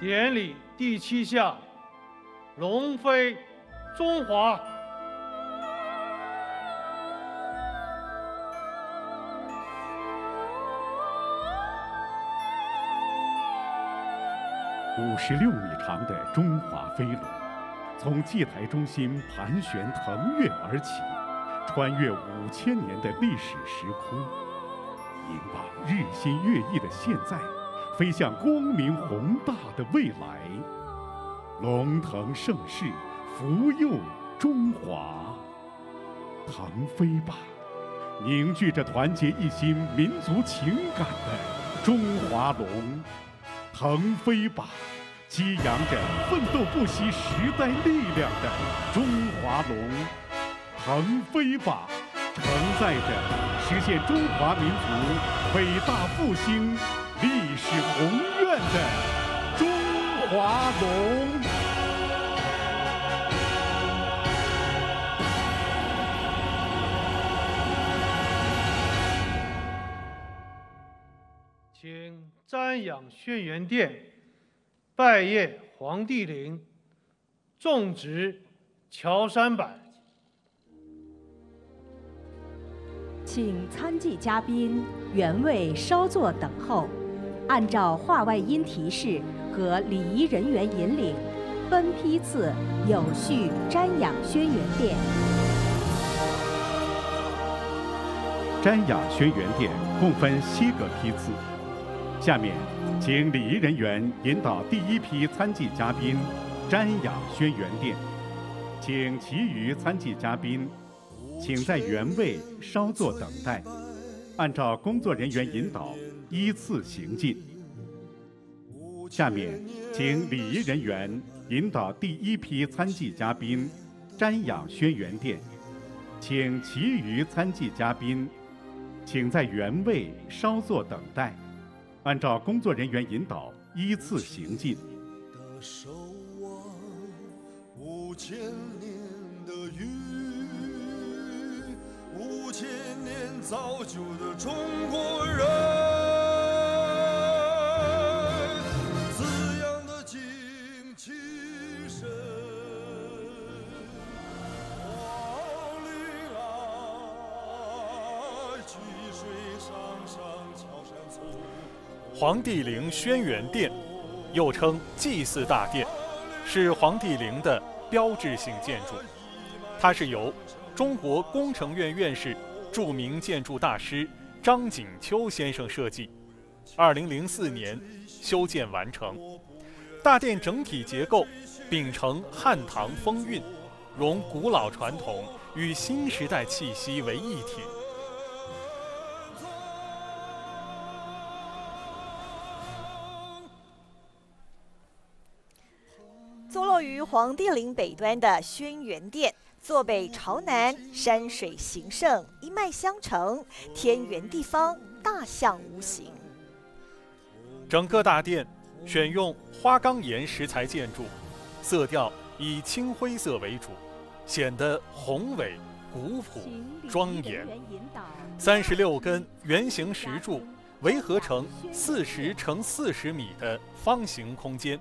典礼第七项，龙飞中华。五十六米长的中华飞龙，从祭台中心盘旋腾跃而起，穿越五千年的历史时空，引往日新月异的现在。飞向光明宏大的未来，龙腾盛世，福佑中华。腾飞吧，凝聚着团结一心、民族情感的中华龙；腾飞吧，激扬着奋斗不息时代力量的中华龙；腾飞吧，承载着实现中华民族伟大复兴。历史宏愿的中华龙，请瞻仰轩辕殿，拜谒黄帝陵，种植乔山柏。请参祭嘉宾原位稍作等候。按照话外音提示和礼仪人员引领，分批次有序瞻仰轩辕殿。瞻仰轩辕殿共分七个批次，下面请礼仪人员引导第一批参祭嘉宾瞻仰轩辕殿，请其余参祭嘉宾请在原位稍作等待，按照工作人员引导。依次行进。下面，请礼仪人员引导第一批参祭嘉宾瞻仰轩辕殿，请其余参祭嘉宾请在原位稍作等待，按照工作人员引导依次行进。五千年的五千年造就的中国人。黄帝陵轩辕殿，又称祭祀大殿，是黄帝陵的标志性建筑。它是由中国工程院院士、著名建筑大师张景秋先生设计，2004年修建完成。大殿整体结构秉承汉唐风韵，融古老传统与新时代气息为一体。于黄帝陵北端的轩辕殿，坐北朝南，山水形胜，一脉相承，天圆地方，大象无形。整个大殿选用花岗岩石材建筑，色调以青灰色为主，显得宏伟、古朴、庄严。三十六根圆形石柱围合成四十乘四十米的方形空间，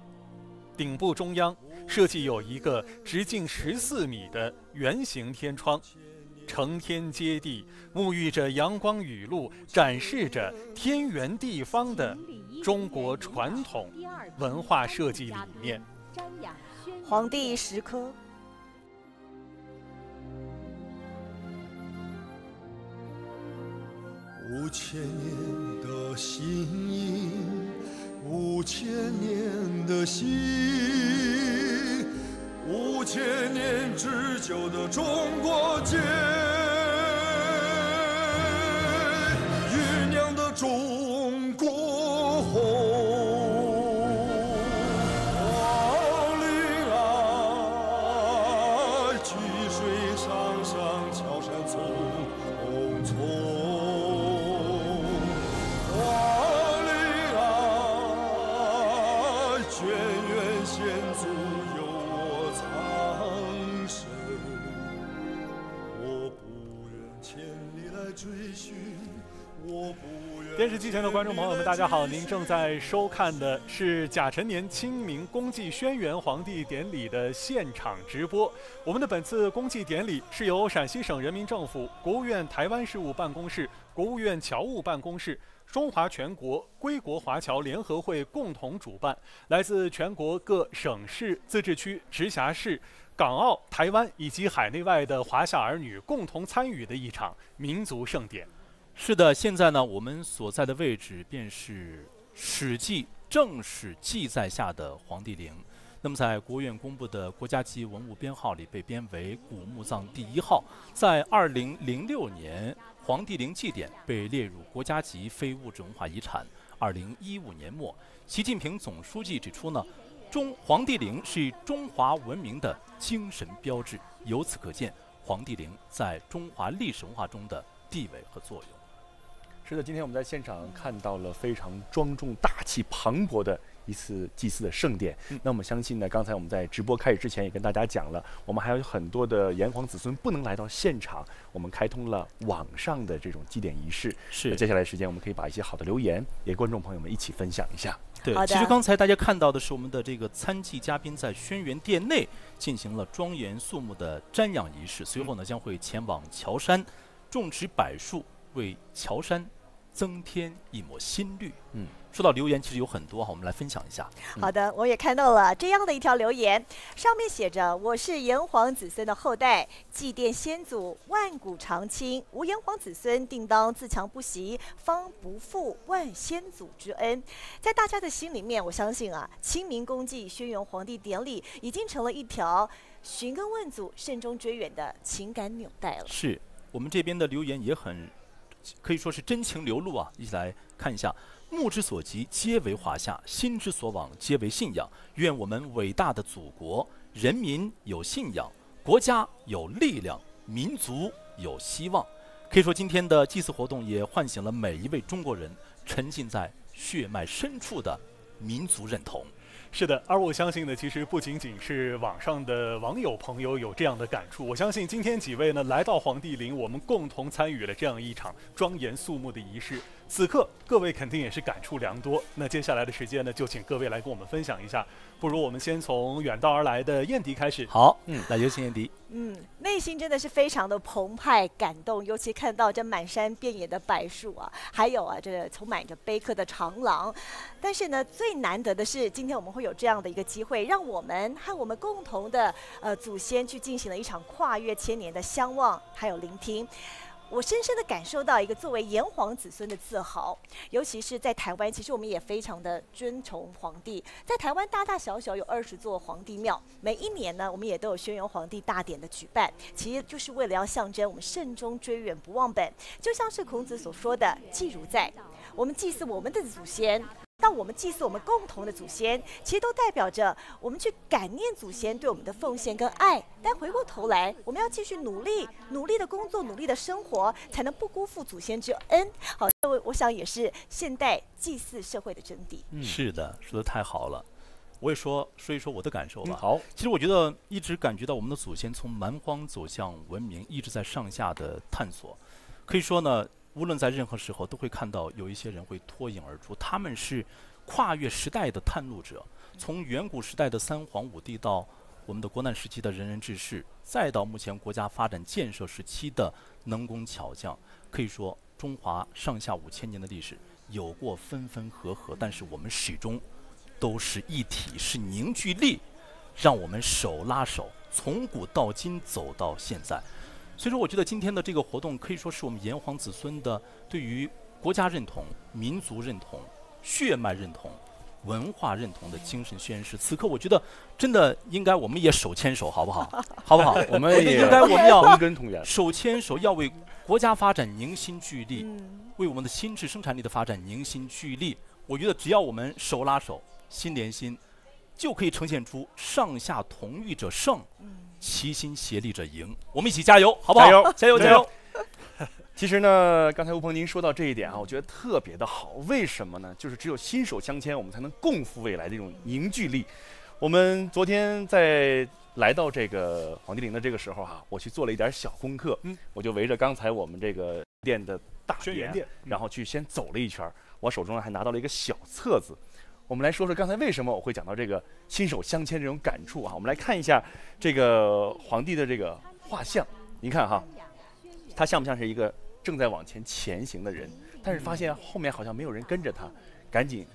顶部中央设计有一个直径十四米的圆形天窗。承天接地，沐浴着阳光雨露，展示着天圆地方的中国传统文化设计理念。皇帝石刻，五千年的心印，五千年的心。五千年之久的中国结，电视机前的观众朋友们，大家好！您正在收看的是甲辰年清明公祭轩辕皇帝典礼的现场直播。我们的本次公祭典礼是由陕西省人民政府、国务院台湾事务办公室、国务院侨务办公室、中华全国归国华侨联合会共同主办，来自全国各省市、自治区、直辖市。港澳、台湾以及海内外的华夏儿女共同参与的一场民族盛典。是的，现在呢，我们所在的位置便是《史记》正史记载下的黄帝陵。那么，在国务院公布的国家级文物编号里被编为古墓葬第一号。在二零零六年，黄帝陵祭典被列入国家级非物质文化遗产。二零一五年末，习近平总书记指出呢，中黄帝陵是中华文明的精神标志。由此可见，黄帝陵在中华历史文化中的地位和作用。是的，今天我们在现场看到了非常庄重大气磅礴的一次祭祀的盛典。那我们相信呢，刚才我们在直播开始之前也跟大家讲了，我们还有很多的炎黄子孙不能来到现场，我们开通了网上的这种祭典仪式。是那接下来时间，我们可以把一些好的留言也观众朋友们一起分享一下。对，其实刚才大家看到的是我们的这个参祭嘉宾在轩辕殿内进行了庄严肃穆的瞻仰仪式，随后呢将会前往乔山种植柏树，为乔山增添一抹新绿。嗯，说到留言，其实有很多哈，我们来分享一下。好的，我也看到了这样的一条留言，上面写着：“我是炎黄子孙的后代，祭奠先祖，万古长青。吾炎黄子孙定当自强不息，方不负万先祖之恩。”在大家的心里面，我相信啊，清明公祭轩辕皇帝典礼已经成了一条寻根问祖、慎终追远的情感纽带了。是我们这边的留言也很可以说是真情流露啊，一起来看一下。目之所及，皆为华夏；心之所往，皆为信仰。愿我们伟大的祖国，人民有信仰，国家有力量，民族有希望。可以说，今天的祭祀活动也唤醒了每一位中国人沉浸在血脉深处的民族认同。是的，而我相信呢，其实不仅仅是网上的网友朋友有这样的感触，我相信今天几位呢来到黄帝陵，我们共同参与了这样一场庄严肃穆的仪式。此刻各位肯定也是感触良多。那接下来的时间呢，就请各位来跟我们分享一下。不如我们先从远道而来的燕迪开始。好，嗯，来有请燕迪。嗯，内心真的是非常的澎湃、感动，尤其看到这满山遍野的柏树啊，还有啊，这充满着碑刻的长廊。但是呢，最难得的是，今天我们会有这样的一个机会，让我们和我们共同的呃祖先去进行了一场跨越千年的相望，还有聆听。我深深的感受到一个作为炎黄子孙的自豪，尤其是在台湾，其实我们也非常的尊崇皇帝。在台湾大大小小有二十座皇帝庙，每一年呢，我们也都有轩辕皇帝大典的举办，其实就是为了要象征我们慎终追远、不忘本。就像是孔子所说的“祭如在”，我们祭祀我们的祖先。当我们祭祀我们共同的祖先，其实都代表着我们去感念祖先对我们的奉献跟爱。但回过头来，我们要继续努力，努力的工作，努力的生活，才能不辜负祖先之恩。好，这我我想也是现代祭祀社会的真谛。嗯，是的，说的太好了。我也说说一说我的感受吧。好，其实我觉得一直感觉到我们的祖先从蛮荒走向文明，一直在上下的探索。可以说呢，无论在任何时候，都会看到有一些人会脱颖而出，他们是跨越时代的探路者。从远古时代的三皇五帝，到我们的国难时期的仁人志士，再到目前国家发展建设时期的能工巧匠，可以说中华上下五千年的历史有过分分合合，但是我们始终都是一体，是凝聚力，让我们手拉手，从古到今走到现在。所以说，我觉得今天的这个活动可以说是我们炎黄子孙的对于国家认同、民族认同、血脉认同。文化认同的精神宣誓。此刻，我觉得真的应该我们也手牵手，好不好？好不好？我们也应该我们要同根同源，手牵手，要为国家发展凝心聚力，为我们的心智生产力的发展凝心聚力。我觉得只要我们手拉手、心连心，就可以呈现出上下同欲者胜，齐心协力着赢。我们一起加油，好不好？加油，加油，加油！其实呢，刚才吴鹏您说到这一点啊，我觉得特别的好。为什么呢？就是只有心手相牵，我们才能共赴未来的一种凝聚力。我们昨天在来到这个黄帝陵的这个时候哈，我去做了一点小功课，嗯，我就围着刚才我们这个店的大殿，然后去先走了一圈。我手中还拿到了一个小册子。我们来说说刚才为什么我会讲到这个亲手相牵这种感触啊？我们来看一下这个皇帝的这个画像，您看哈，他像不像是一个？正在往前前行的人，但是发现后面好像没有人跟着他，赶紧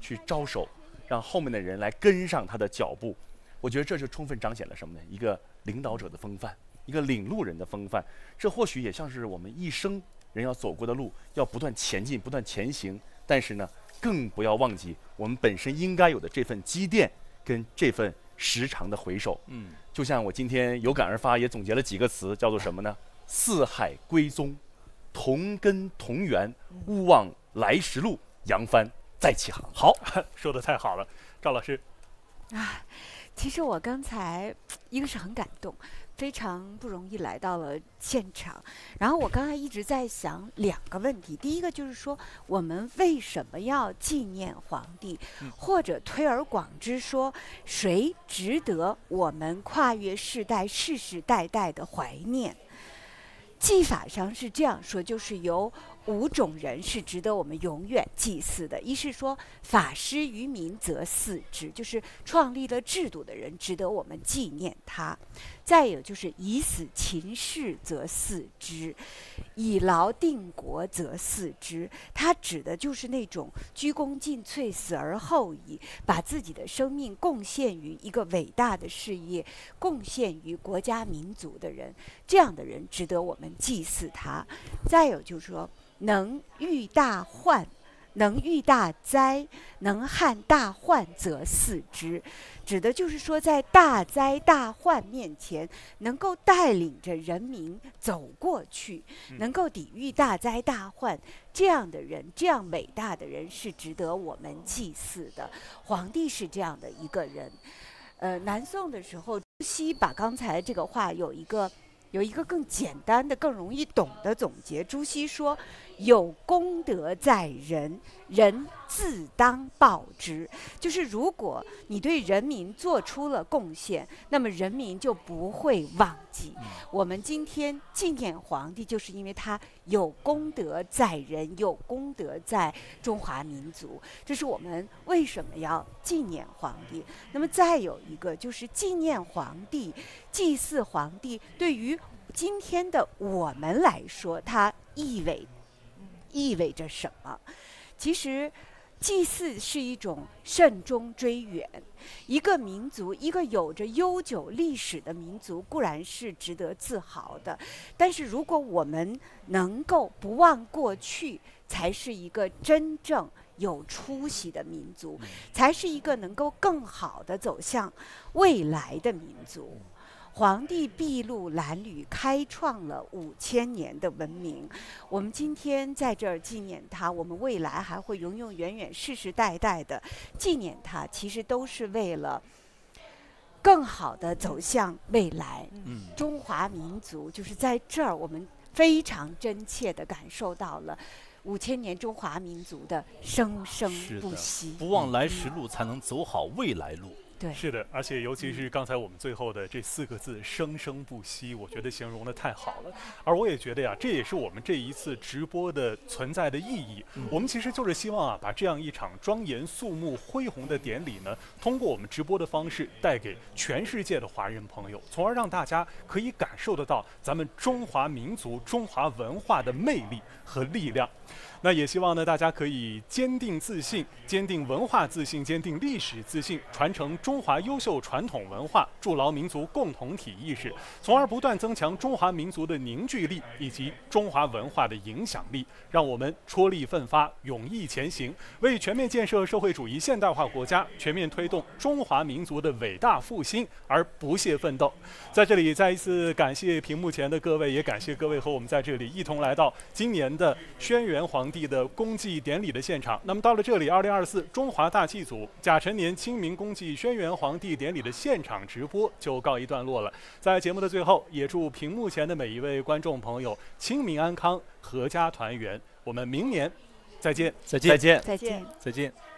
去招手，让后面的人来跟上他的脚步。我觉得这就充分彰显了什么呢？一个领导者的风范，一个领路人的风范。这或许也像是我们一生人要走过的路，要不断前进，不断前行。但是呢，更不要忘记我们本身应该有的这份积淀跟这份时常的回首。嗯，就像我今天有感而发，也总结了几个词，叫做什么呢？四海归宗，同根同源，勿忘来时路，扬帆再起航。好，说的太好了，赵老师。啊，其实我刚才一个是很感动，非常不容易来到了现场。然后我刚才一直在想两个问题，第一个就是说，我们为什么要纪念皇帝，或者推而广之说，谁值得我们跨越世代、世世代代的怀念？技法上是这样说，就是有五种人是值得我们永远祭祀的。一是说法师于民则祀之，就是创立了制度的人值得我们纪念他。再有就是以死勤事则祀之，以劳定国则祀之。他指的就是那种鞠躬尽瘁，死而后已，把自己的生命贡献于一个伟大的事业，贡献于国家民族的人。这样的人值得我们祭祀他。再有就是说，能御大患。能御大灾，能撼大患，则祀之。指的就是说，在大灾大患面前，能够带领着人民走过去，能够抵御大灾大患，这样的人，这样伟大的人，是值得我们祭祀的。皇帝是这样的一个人。呃，南宋的时候，朱熹把刚才这个话有一个。有一个更简单的、更容易懂的总结。朱熹说：“有功德在人，人自当报之。”就是如果你对人民做出了贡献，那么人民就不会忘记。我们今天纪念皇帝，就是因为他有功德在人，有功德在中华民族。这是我们为什么要纪念皇帝。那么再有一个就是纪念皇帝。祭祀皇帝对于今天的我们来说，它意味意味着什么？其实，祭祀是一种慎终追远。一个民族，一个有着悠久历史的民族，固然是值得自豪的。但是，如果我们能够不忘过去，才是一个真正有出息的民族，才是一个能够更好的走向未来的民族。皇帝筚路蓝缕，开创了五千年的文明。我们今天在这儿纪念他，我们未来还会永永远远、世世代代的纪念他。其实都是为了更好的走向未来。嗯中华民族就是在这儿，我们非常真切的感受到了五千年中华民族的生生不息。不忘来时路，才能走好未来路。对，是的，而且尤其是刚才我们最后的这四个字“生生不息”，我觉得形容的太好了。而我也觉得呀，这也是我们这一次直播的存在的意义。我们其实就是希望啊，把这样一场庄严肃穆、恢宏的典礼呢，通过我们直播的方式带给全世界的华人朋友，从而让大家可以感受得到咱们中华民族、中华文化的魅力和力量。那也希望呢，大家可以坚定自信，坚定文化自信，坚定历史自信，传承中华优秀传统文化，筑牢民族共同体意识，从而不断增强中华民族的凝聚力以及中华文化的影响力。让我们踔厉奋发，勇毅前行，为全面建设社会主义现代化国家，全面推动中华民族的伟大复兴而不懈奋斗。在这里，再一次感谢屏幕前的各位，也感谢各位和我们在这里一同来到今年的轩辕黄帝的公祭典礼的现场。那么到了这里，二零二四中华大祭祖甲辰年清明公祭轩辕皇帝典礼的现场直播就告一段落了。在节目的最后，也祝屏幕前的每一位观众朋友清明安康，阖家团圆。我们明年再见，再见，再见，再见。再见。